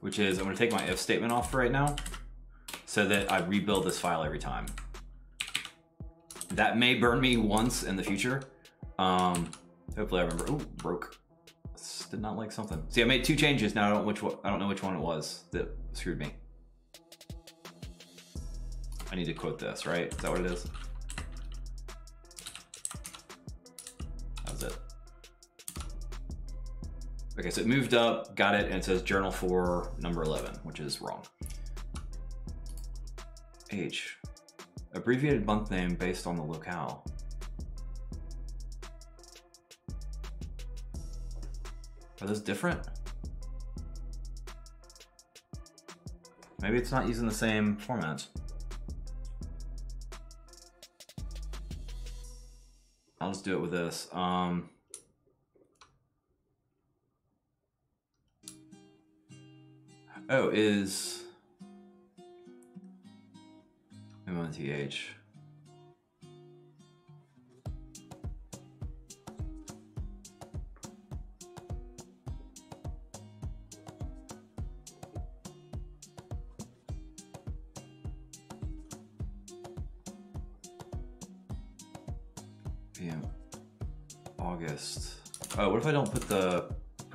Which is, I'm gonna take my if statement off for right now so that I rebuild this file every time. That may burn me once in the future, um, hopefully I remember. Oh, broke. Did not like something. See, I made two changes. Now I don't which one, I don't know which one it was that screwed me. I need to quote this, right? Is that what it is? That was it. Okay, so it moved up, got it, and it says journal for number 11, which is wrong. H. Abbreviated month name based on the locale. Are those different? Maybe it's not using the same format. I'll just do it with this. Um, oh, is MNTH.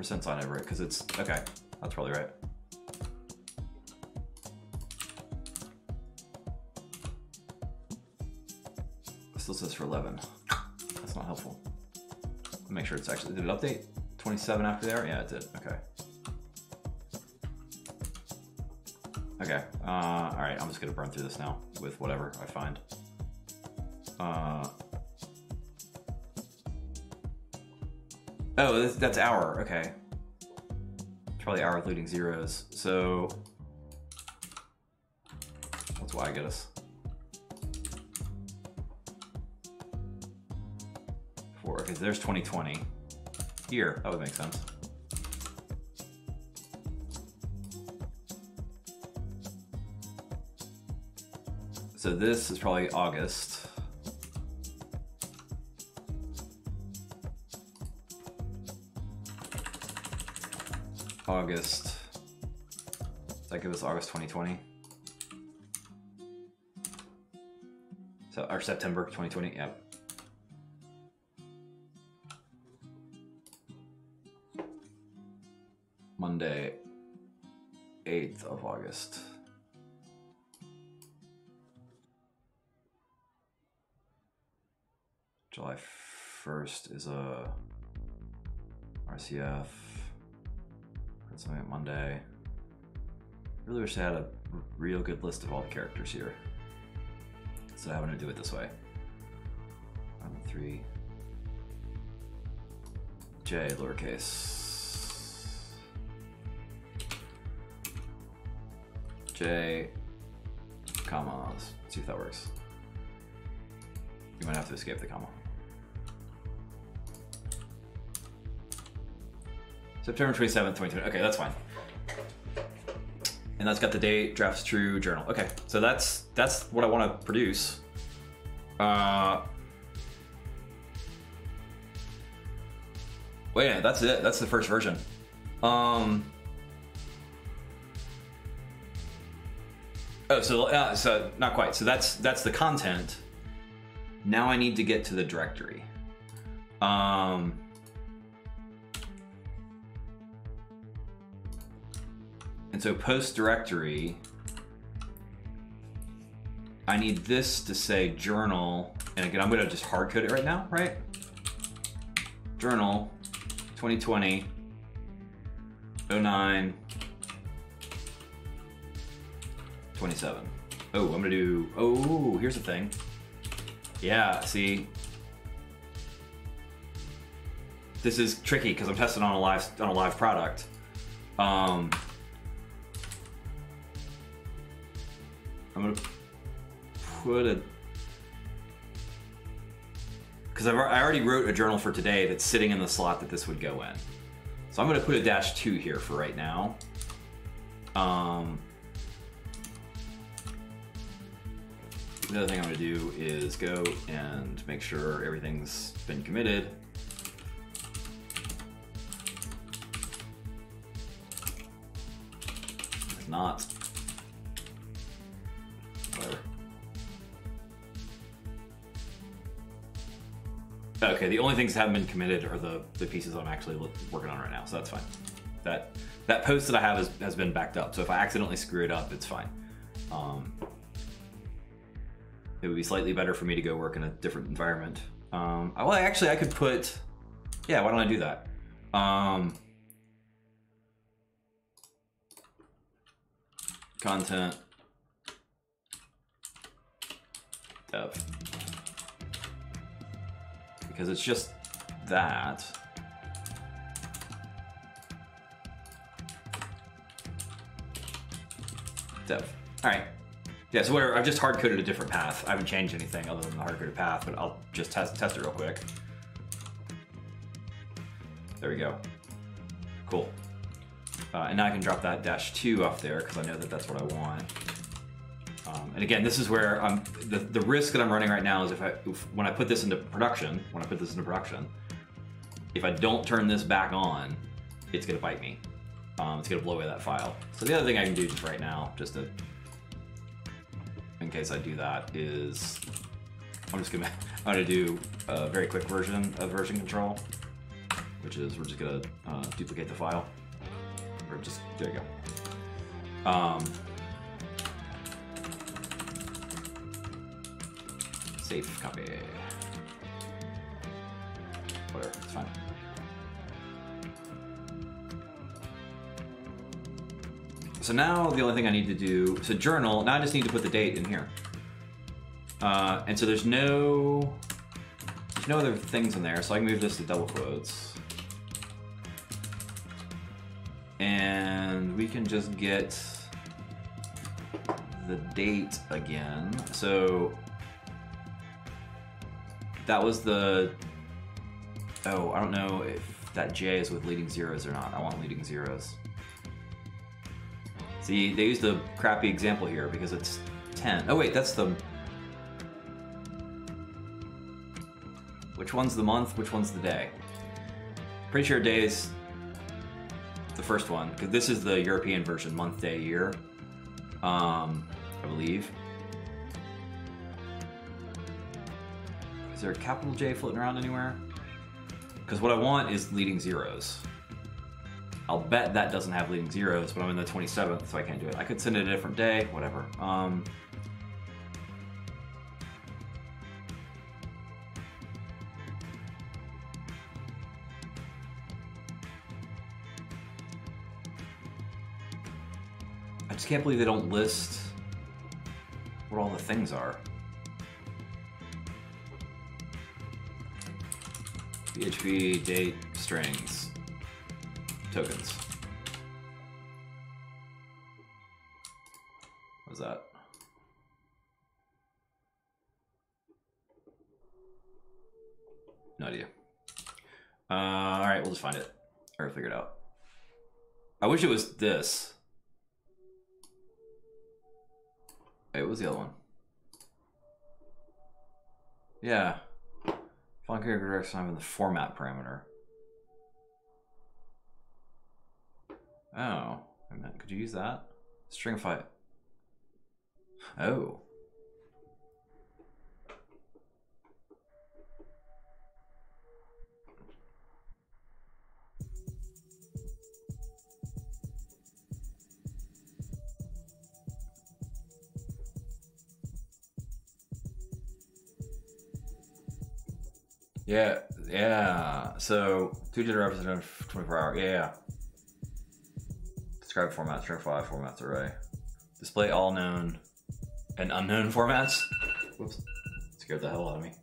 Percent sign over it? Because it's, okay, that's probably right. still says for 11. That's not helpful. Make sure it's actually, did it update? 27 after there? Yeah, it did, okay. Okay, uh, all right, I'm just gonna burn through this now with whatever I find. Uh, Oh, that's, that's hour. Okay. Probably are with zeros. So what's y get us? Four. Okay, there's 2020. Here, that would make sense. So this is probably August. August. Does that give us August 2020? So, or September 2020, yep. Monday, 8th of August. July 1st is a RCF. Something at Monday. Really wish I had a real good list of all the characters here. So I'm gonna do it this way. One, three. J lowercase. J, comma. Let's see if that works. You might have to escape the comma. September 27th, 2020. Okay, that's fine. And that's got the date, drafts true, journal. Okay, so that's that's what I want to produce. Uh, wait minute, that's it. That's the first version. Um. Oh, so uh, so not quite. So that's that's the content. Now I need to get to the directory. Um. And so post directory, I need this to say journal. And again, I'm gonna just hard code it right now, right? Journal 2020 09 27. Oh, I'm gonna do, oh, here's the thing. Yeah, see, this is tricky because I'm testing on a live on a live product. Um, I'm gonna put a because I've I already wrote a journal for today that's sitting in the slot that this would go in. So I'm gonna put a dash two here for right now. Um, the other thing I'm gonna do is go and make sure everything's been committed. If not, Okay, the only things that haven't been committed are the, the pieces I'm actually working on right now, so that's fine. That that post that I have has, has been backed up, so if I accidentally screw it up, it's fine. Um, it would be slightly better for me to go work in a different environment. Um, well, actually, I could put, yeah, why don't I do that? Um, content dev. Because it's just that. Dev. All right. Yeah, so whatever, I've just hard-coded a different path. I haven't changed anything other than the hard-coded path, but I'll just test, test it real quick. There we go. Cool. Uh, and now I can drop that dash 2 off there because I know that that's what I want. Um, and again, this is where I'm, the, the risk that I'm running right now is if I, if, when I put this into production, when I put this into production, if I don't turn this back on, it's gonna bite me. Um, it's gonna blow away that file. So the other thing I can do just right now, just to in case I do that is I'm just gonna I'm gonna do a very quick version of version control, which is we're just gonna uh, duplicate the file, or just there you go. Um, safe copy. Whatever, it's fine. So now the only thing I need to do, so journal, now I just need to put the date in here. Uh, and so there's no, there's no other things in there, so I can move this to double quotes. and we can just get the date again. So that was the. Oh, I don't know if that J is with leading zeros or not. I want leading zeros. See, they used a crappy example here because it's 10. Oh wait, that's the... Which one's the month, which one's the day? Pretty sure day's the first one, because this is the European version, month, day, year. Um, I believe. Is there a capital J floating around anywhere? Because what I want is leading zeros. I'll bet that doesn't have leading zeros, but I'm in the 27th, so I can't do it. I could send it a different day, whatever. Um, I just can't believe they don't list what all the things are. PHP date strings tokens. What's that? No idea. Uh, all right, we'll just find it or figure it out. I wish it was this. Wait, what was the other one? Yeah. Font character direction I'm in the format parameter. Oh, could you use that? Stringify. Oh. Yeah, yeah. So two digit representative 24 hour. Yeah, yeah. Describe format, string file formats array. Display all known and unknown formats. Whoops. Scared the hell out of me.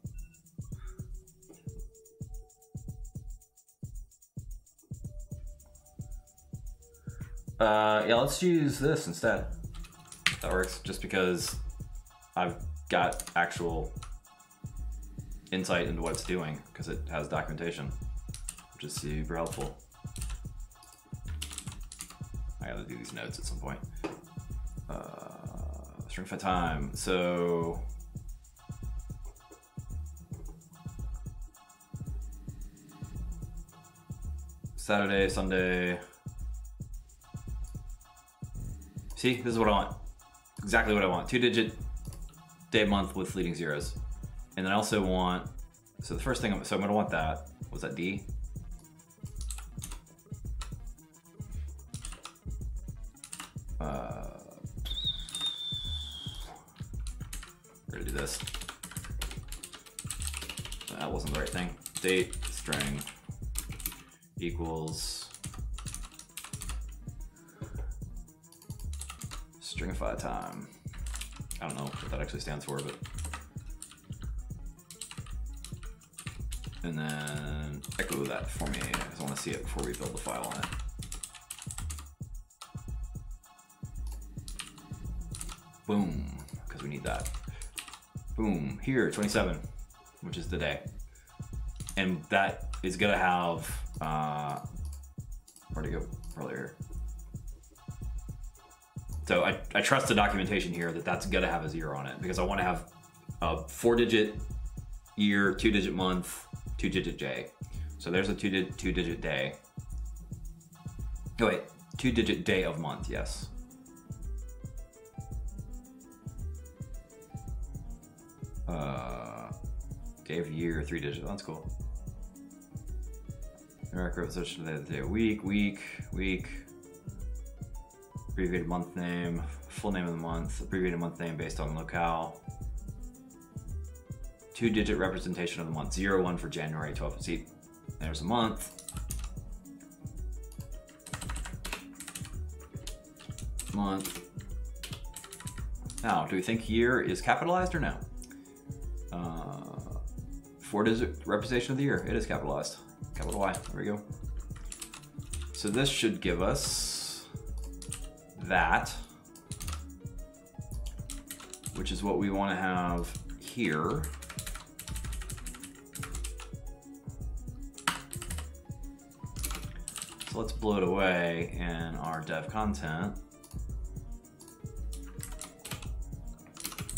Uh, yeah, let's use this instead. That works just because I've got actual insight into what it's doing because it has documentation, which is super helpful. I gotta do these notes at some point. Uh, string fit time. So Saturday, Sunday. See, this is what I want. Exactly what I want. Two digit day month with leading zeros. And then I also want, so the first thing, I'm, so I'm gonna want that. Was that D? See it before we build the file on it. Boom, because we need that. Boom, here, 27, which is the day. And that is gonna have, uh, where'd it go earlier? So I, I trust the documentation here that that's gonna have a zero on it because I wanna have a four digit year, two digit month, two digit day. So there's a two, di two digit day. Oh wait, two digit day of month, yes. Uh, day of year, three digits, that's cool. Record such the day, week, week, week. Abbreviated month name, full name of the month, abbreviated month name based on locale two digit representation of the month. Zero one for January 12th. See, there's a month. Month. Now, do we think year is capitalized or no? Uh, four digit representation of the year. It is capitalized. Capital Y. There we go. So this should give us that, which is what we want to have here. Let's blow it away in our dev content.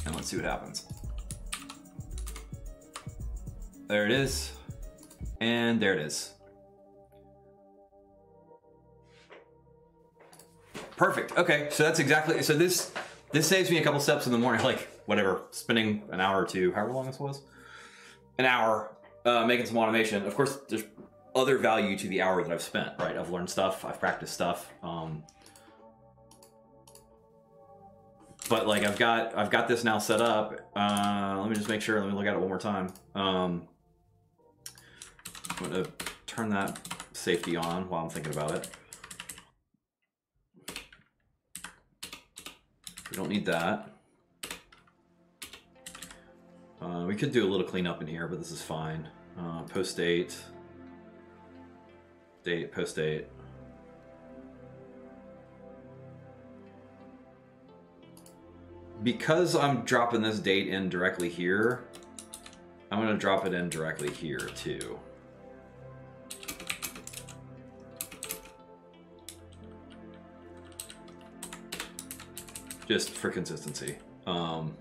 And let's see what happens. There it is. And there it is. Perfect. Okay, so that's exactly so this this saves me a couple steps in the morning, like whatever, spending an hour or two, however long this was, an hour uh, making some automation. Of course, there's other value to the hour that I've spent. Right, I've learned stuff, I've practiced stuff. Um, but like I've got I've got this now set up. Uh, let me just make sure. Let me look at it one more time. Um, I'm gonna turn that safety on while I'm thinking about it. We don't need that. Uh, we could do a little cleanup in here, but this is fine. Uh, post date, date, post date. Because I'm dropping this date in directly here, I'm going to drop it in directly here too. just for consistency. Um,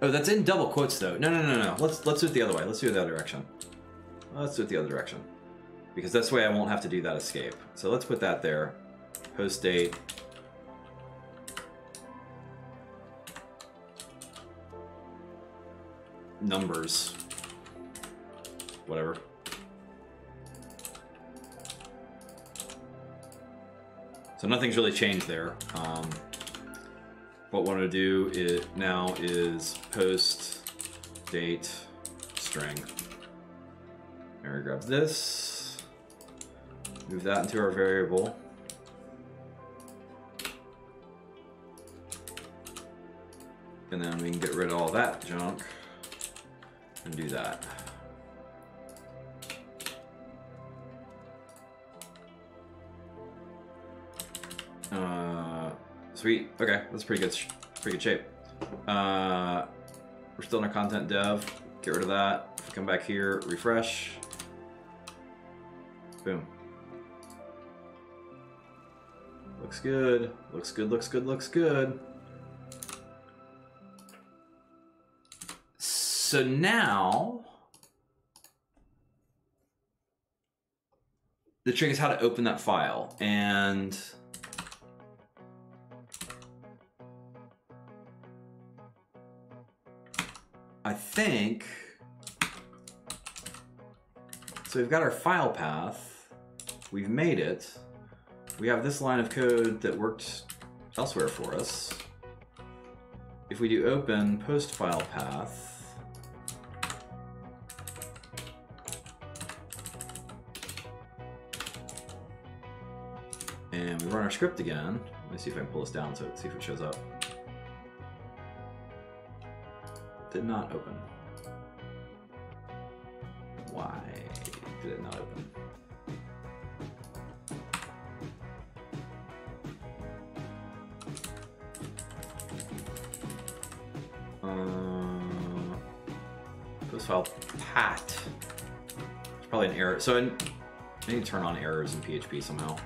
oh, that's in double quotes though. No, no, no, no. Let's let's do it the other way. Let's do it the other direction. Let's do it the other direction because this way I won't have to do that escape. So let's put that there. Post date. Numbers. Whatever. So nothing's really changed there. Um, what I want to do it now is post date string. Mary grabs this, move that into our variable. And then we can get rid of all that junk and do that. Uh, sweet. Okay, that's pretty good. Pretty good shape. Uh, we're still in our content dev. Get rid of that. Come back here, refresh. Boom. Looks good. Looks good. Looks good. Looks good. So now. The trick is how to open that file. And I think, so we've got our file path, we've made it, we have this line of code that worked elsewhere for us. If we do open post file path, and we run our script again, let me see if I can pull this down so see if it shows up. did not open. Pat. It's probably an error. So I need to turn on errors in PHP somehow.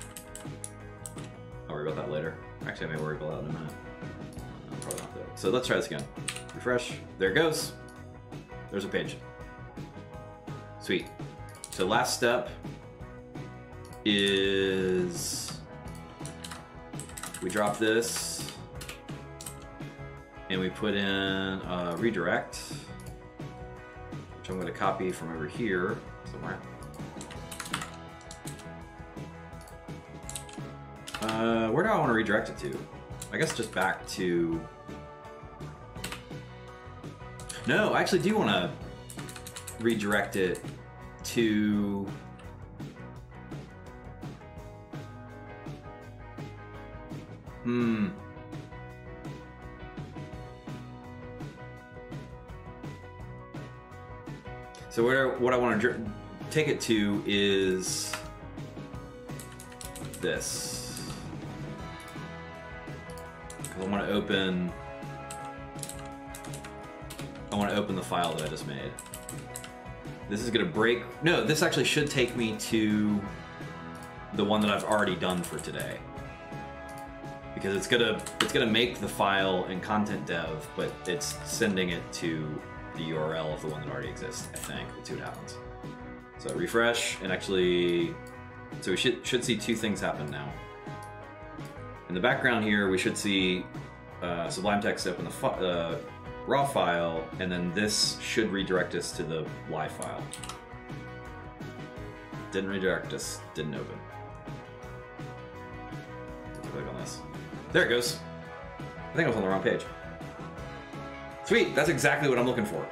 I'll worry about that later. Actually, I may worry about that in a minute. Uh, probably not there. So let's try this again. Refresh. There it goes. There's a page. Sweet. So last step is we drop this and we put in a redirect, I'm going to copy from over here somewhere. Uh, where do I want to redirect it to? I guess just back to no, I actually do want to redirect it to Hmm. So where what I want to take it to is this. I want to open. I want to open the file that I just made. This is gonna break. No, this actually should take me to the one that I've already done for today. Because it's gonna it's gonna make the file in content dev, but it's sending it to the URL of the one that already exists. I think. Let's see what happens. So refresh and actually, so we should should see two things happen now. In the background here, we should see uh, Sublime Text open the fi- uh, raw file, and then this should redirect us to the live file. Didn't redirect us, didn't open. Click on this. There it goes. I think I was on the wrong page. Sweet, that's exactly what I'm looking for.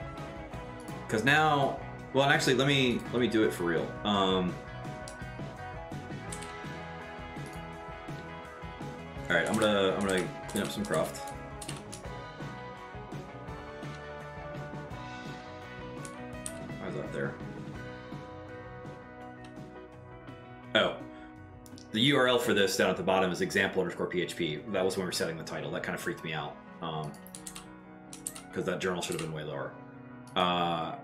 Because now, well, actually, let me let me do it for real. Um, all right, I'm gonna I'm gonna clean up some craft. Is that there? Oh, the URL for this down at the bottom is example underscore PHP. That was when we were setting the title. That kind of freaked me out because that journal should have been way lower. Uh,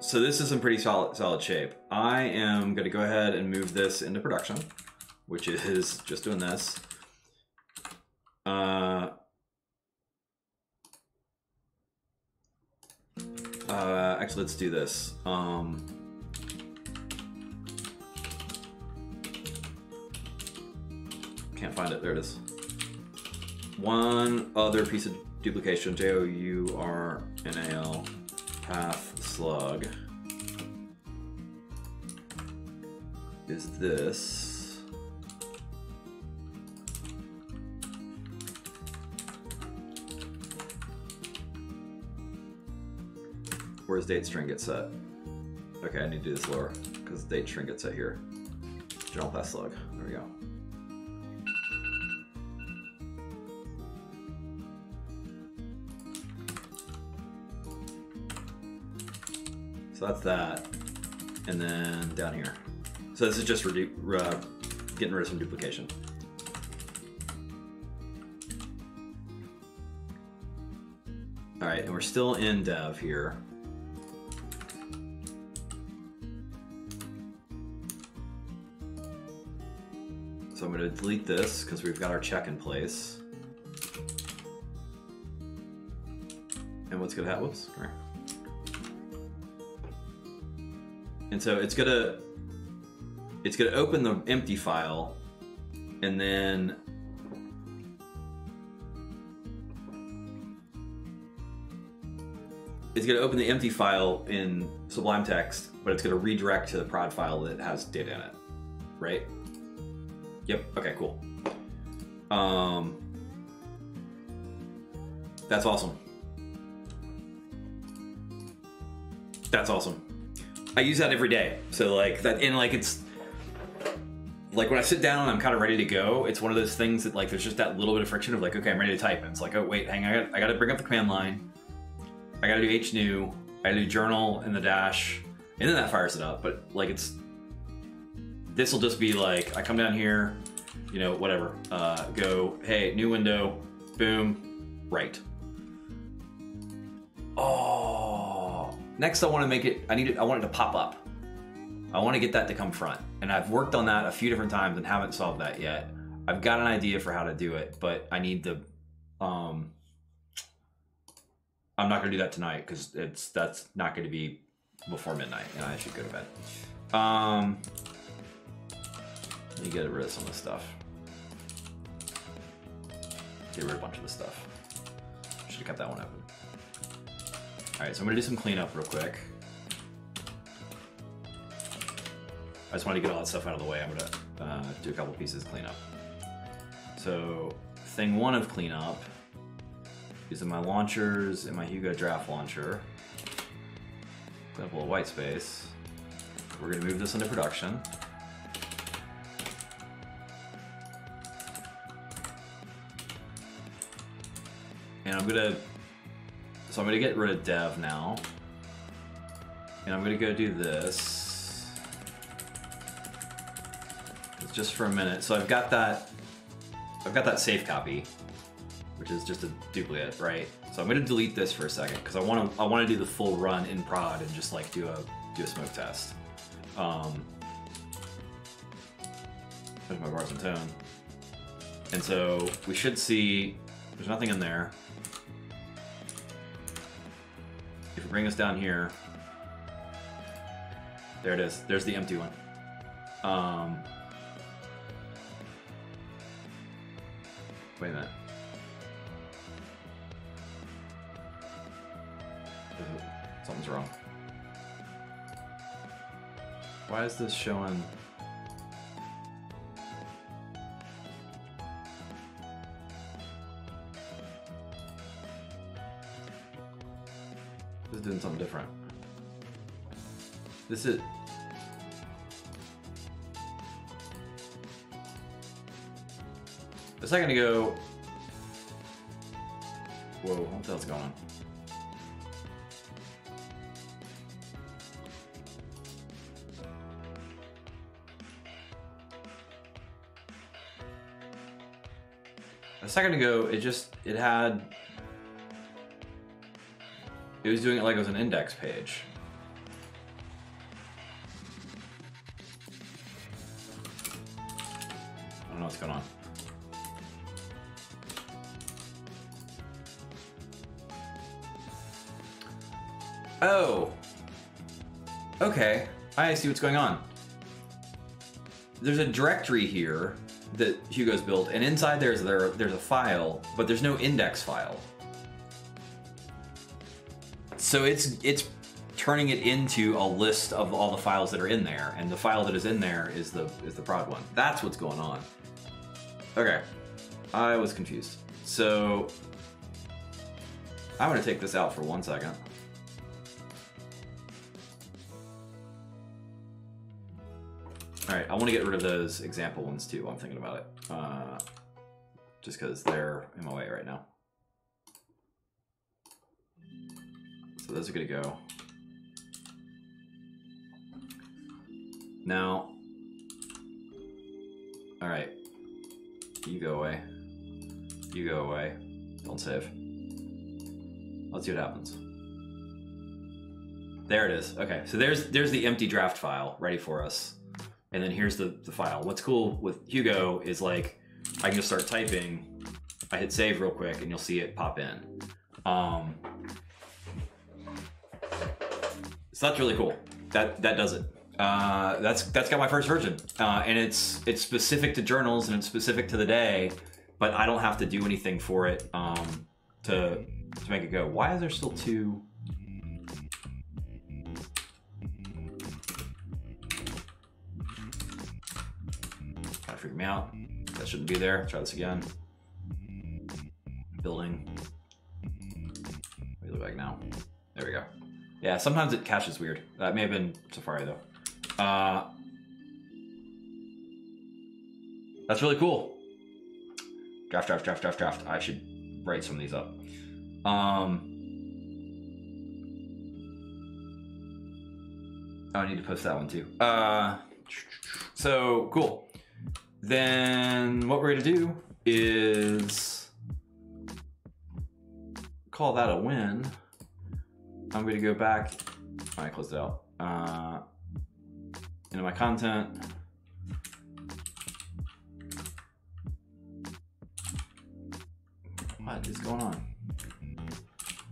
so this is in pretty solid solid shape. I am going to go ahead and move this into production, which is just doing this. Uh, uh, actually, let's do this. Um, can't find it. There it is. One other piece of duplication. J O U R N A L path slug is this. Where's date string get set? Okay, I need to do this lower because date string gets set here. Journal path slug. There we go. So that's that. And then down here. So this is just uh, getting rid of some duplication. All right, and we're still in dev here. So I'm going to delete this because we've got our check in place. And what's going to happen? Whoops. And so it's gonna it's gonna open the empty file and then it's gonna open the empty file in Sublime Text, but it's gonna redirect to the prod file that has data in it. Right? Yep, okay, cool. Um That's awesome. That's awesome. I use that every day. So like that, and like it's like when I sit down and I'm kind of ready to go. It's one of those things that like there's just that little bit of friction of like, okay, I'm ready to type, and it's like, oh wait, hang, on, I got I got to bring up the command line. I got to do h new. I got to do journal in the dash, and then that fires it up. But like it's this will just be like I come down here, you know, whatever. Uh, go, hey, new window, boom, right. Oh, next I want to make it. I need it. I want it to pop up. I want to get that to come front, and I've worked on that a few different times and haven't solved that yet. I've got an idea for how to do it, but I need to. Um, I'm not going to do that tonight because it's that's not going to be before midnight, and I should go to bed. Um, let me get rid of some of the stuff. Get rid of a bunch of the stuff. Should have kept that one open. All right, so I'm gonna do some cleanup real quick. I just wanted to get all that stuff out of the way. I'm gonna uh, do a couple pieces of cleanup. So, thing one of cleanup is in my launchers and my Hugo Draft launcher. Clean up a little white space. We're gonna move this into production. And I'm gonna, so I'm gonna get rid of dev now. And I'm gonna go do this. It's just for a minute. So I've got that I've got that safe copy, which is just a duplicate, right? So I'm gonna delete this for a second because I wanna I wanna do the full run in prod and just like do a do a smoke test. Um my bars and tone. And so we should see there's nothing in there. Bring us down here, there it is. There's the empty one. Um, wait a minute. Something's wrong. Why is this showing? Is doing something different. This is. A second ago. Whoa, what the hell's going on? A second ago, it just it had it was doing it like it was an index page. I don't know what's going on. Oh. Okay. I see what's going on. There's a directory here that Hugo's built, and inside there's there there's a file, but there's no index file. So it's it's turning it into a list of all the files that are in there, and the file that is in there is the is the prod one. That's what's going on. Okay, I was confused. So I'm gonna take this out for one second. All right, I want to get rid of those example ones too. I'm thinking about it, uh, just because they're in my way right now. Those are gonna go. Now, all right, you go away. You go away. Don't save. Let's see what happens. There it is. Okay, so there's there's the empty draft file ready for us, and then here's the the file. What's cool with Hugo is like I can just start typing. I hit save real quick, and you'll see it pop in. Um, so that's really cool. That that does it. Uh, that's that's got my first version, uh, and it's it's specific to journals and it's specific to the day, but I don't have to do anything for it um, to to make it go. Why is there still two? Of freak me out. That shouldn't be there. Try this again. Building. You look like now? There we go. Yeah, sometimes it caches weird. That may have been Safari though. Uh, that's really cool. Draft, draft, draft, draft, draft. I should write some of these up. Um, oh, I need to post that one too. Uh, so cool. Then what we're gonna do is call that a win. I'm going to go back. I closed it out. Uh, into my content. What is going on?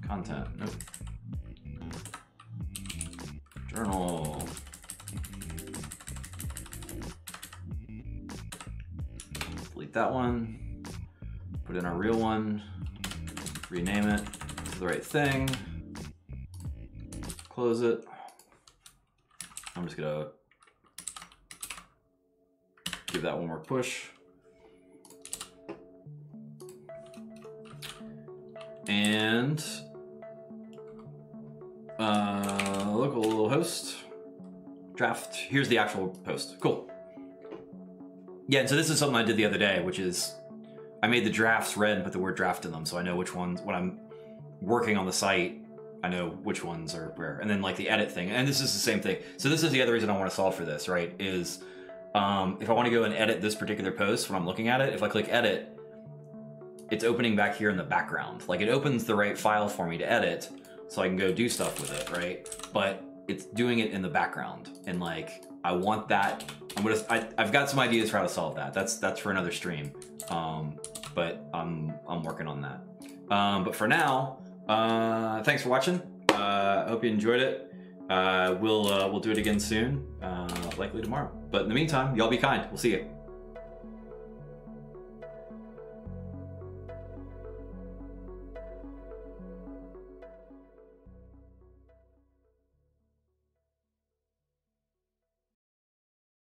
Content. Nope. Journal. Delete that one. Put in our real one. Rename it to the right thing close it. I'm just gonna give that one more push. And uh, local little host draft. Here's the actual post. Cool. Yeah, and so this is something I did the other day, which is I made the drafts red and put the word draft in them, so I know which ones when I'm working on the site I know which ones are where. And then like the edit thing, and this is the same thing. So this is the other reason I want to solve for this, right? Is um, if I want to go and edit this particular post when I'm looking at it, if I click edit, it's opening back here in the background. Like it opens the right file for me to edit, so I can go do stuff with it, right? But it's doing it in the background, and like I want that. I'm gonna. I, I've got some ideas for how to solve that. That's that's for another stream. Um, but I'm I'm working on that. Um, but for now, uh, thanks for watching. Uh, I hope you enjoyed it. Uh, we'll uh, we'll do it again soon, uh, likely tomorrow. But in the meantime, y'all be kind. We'll see you.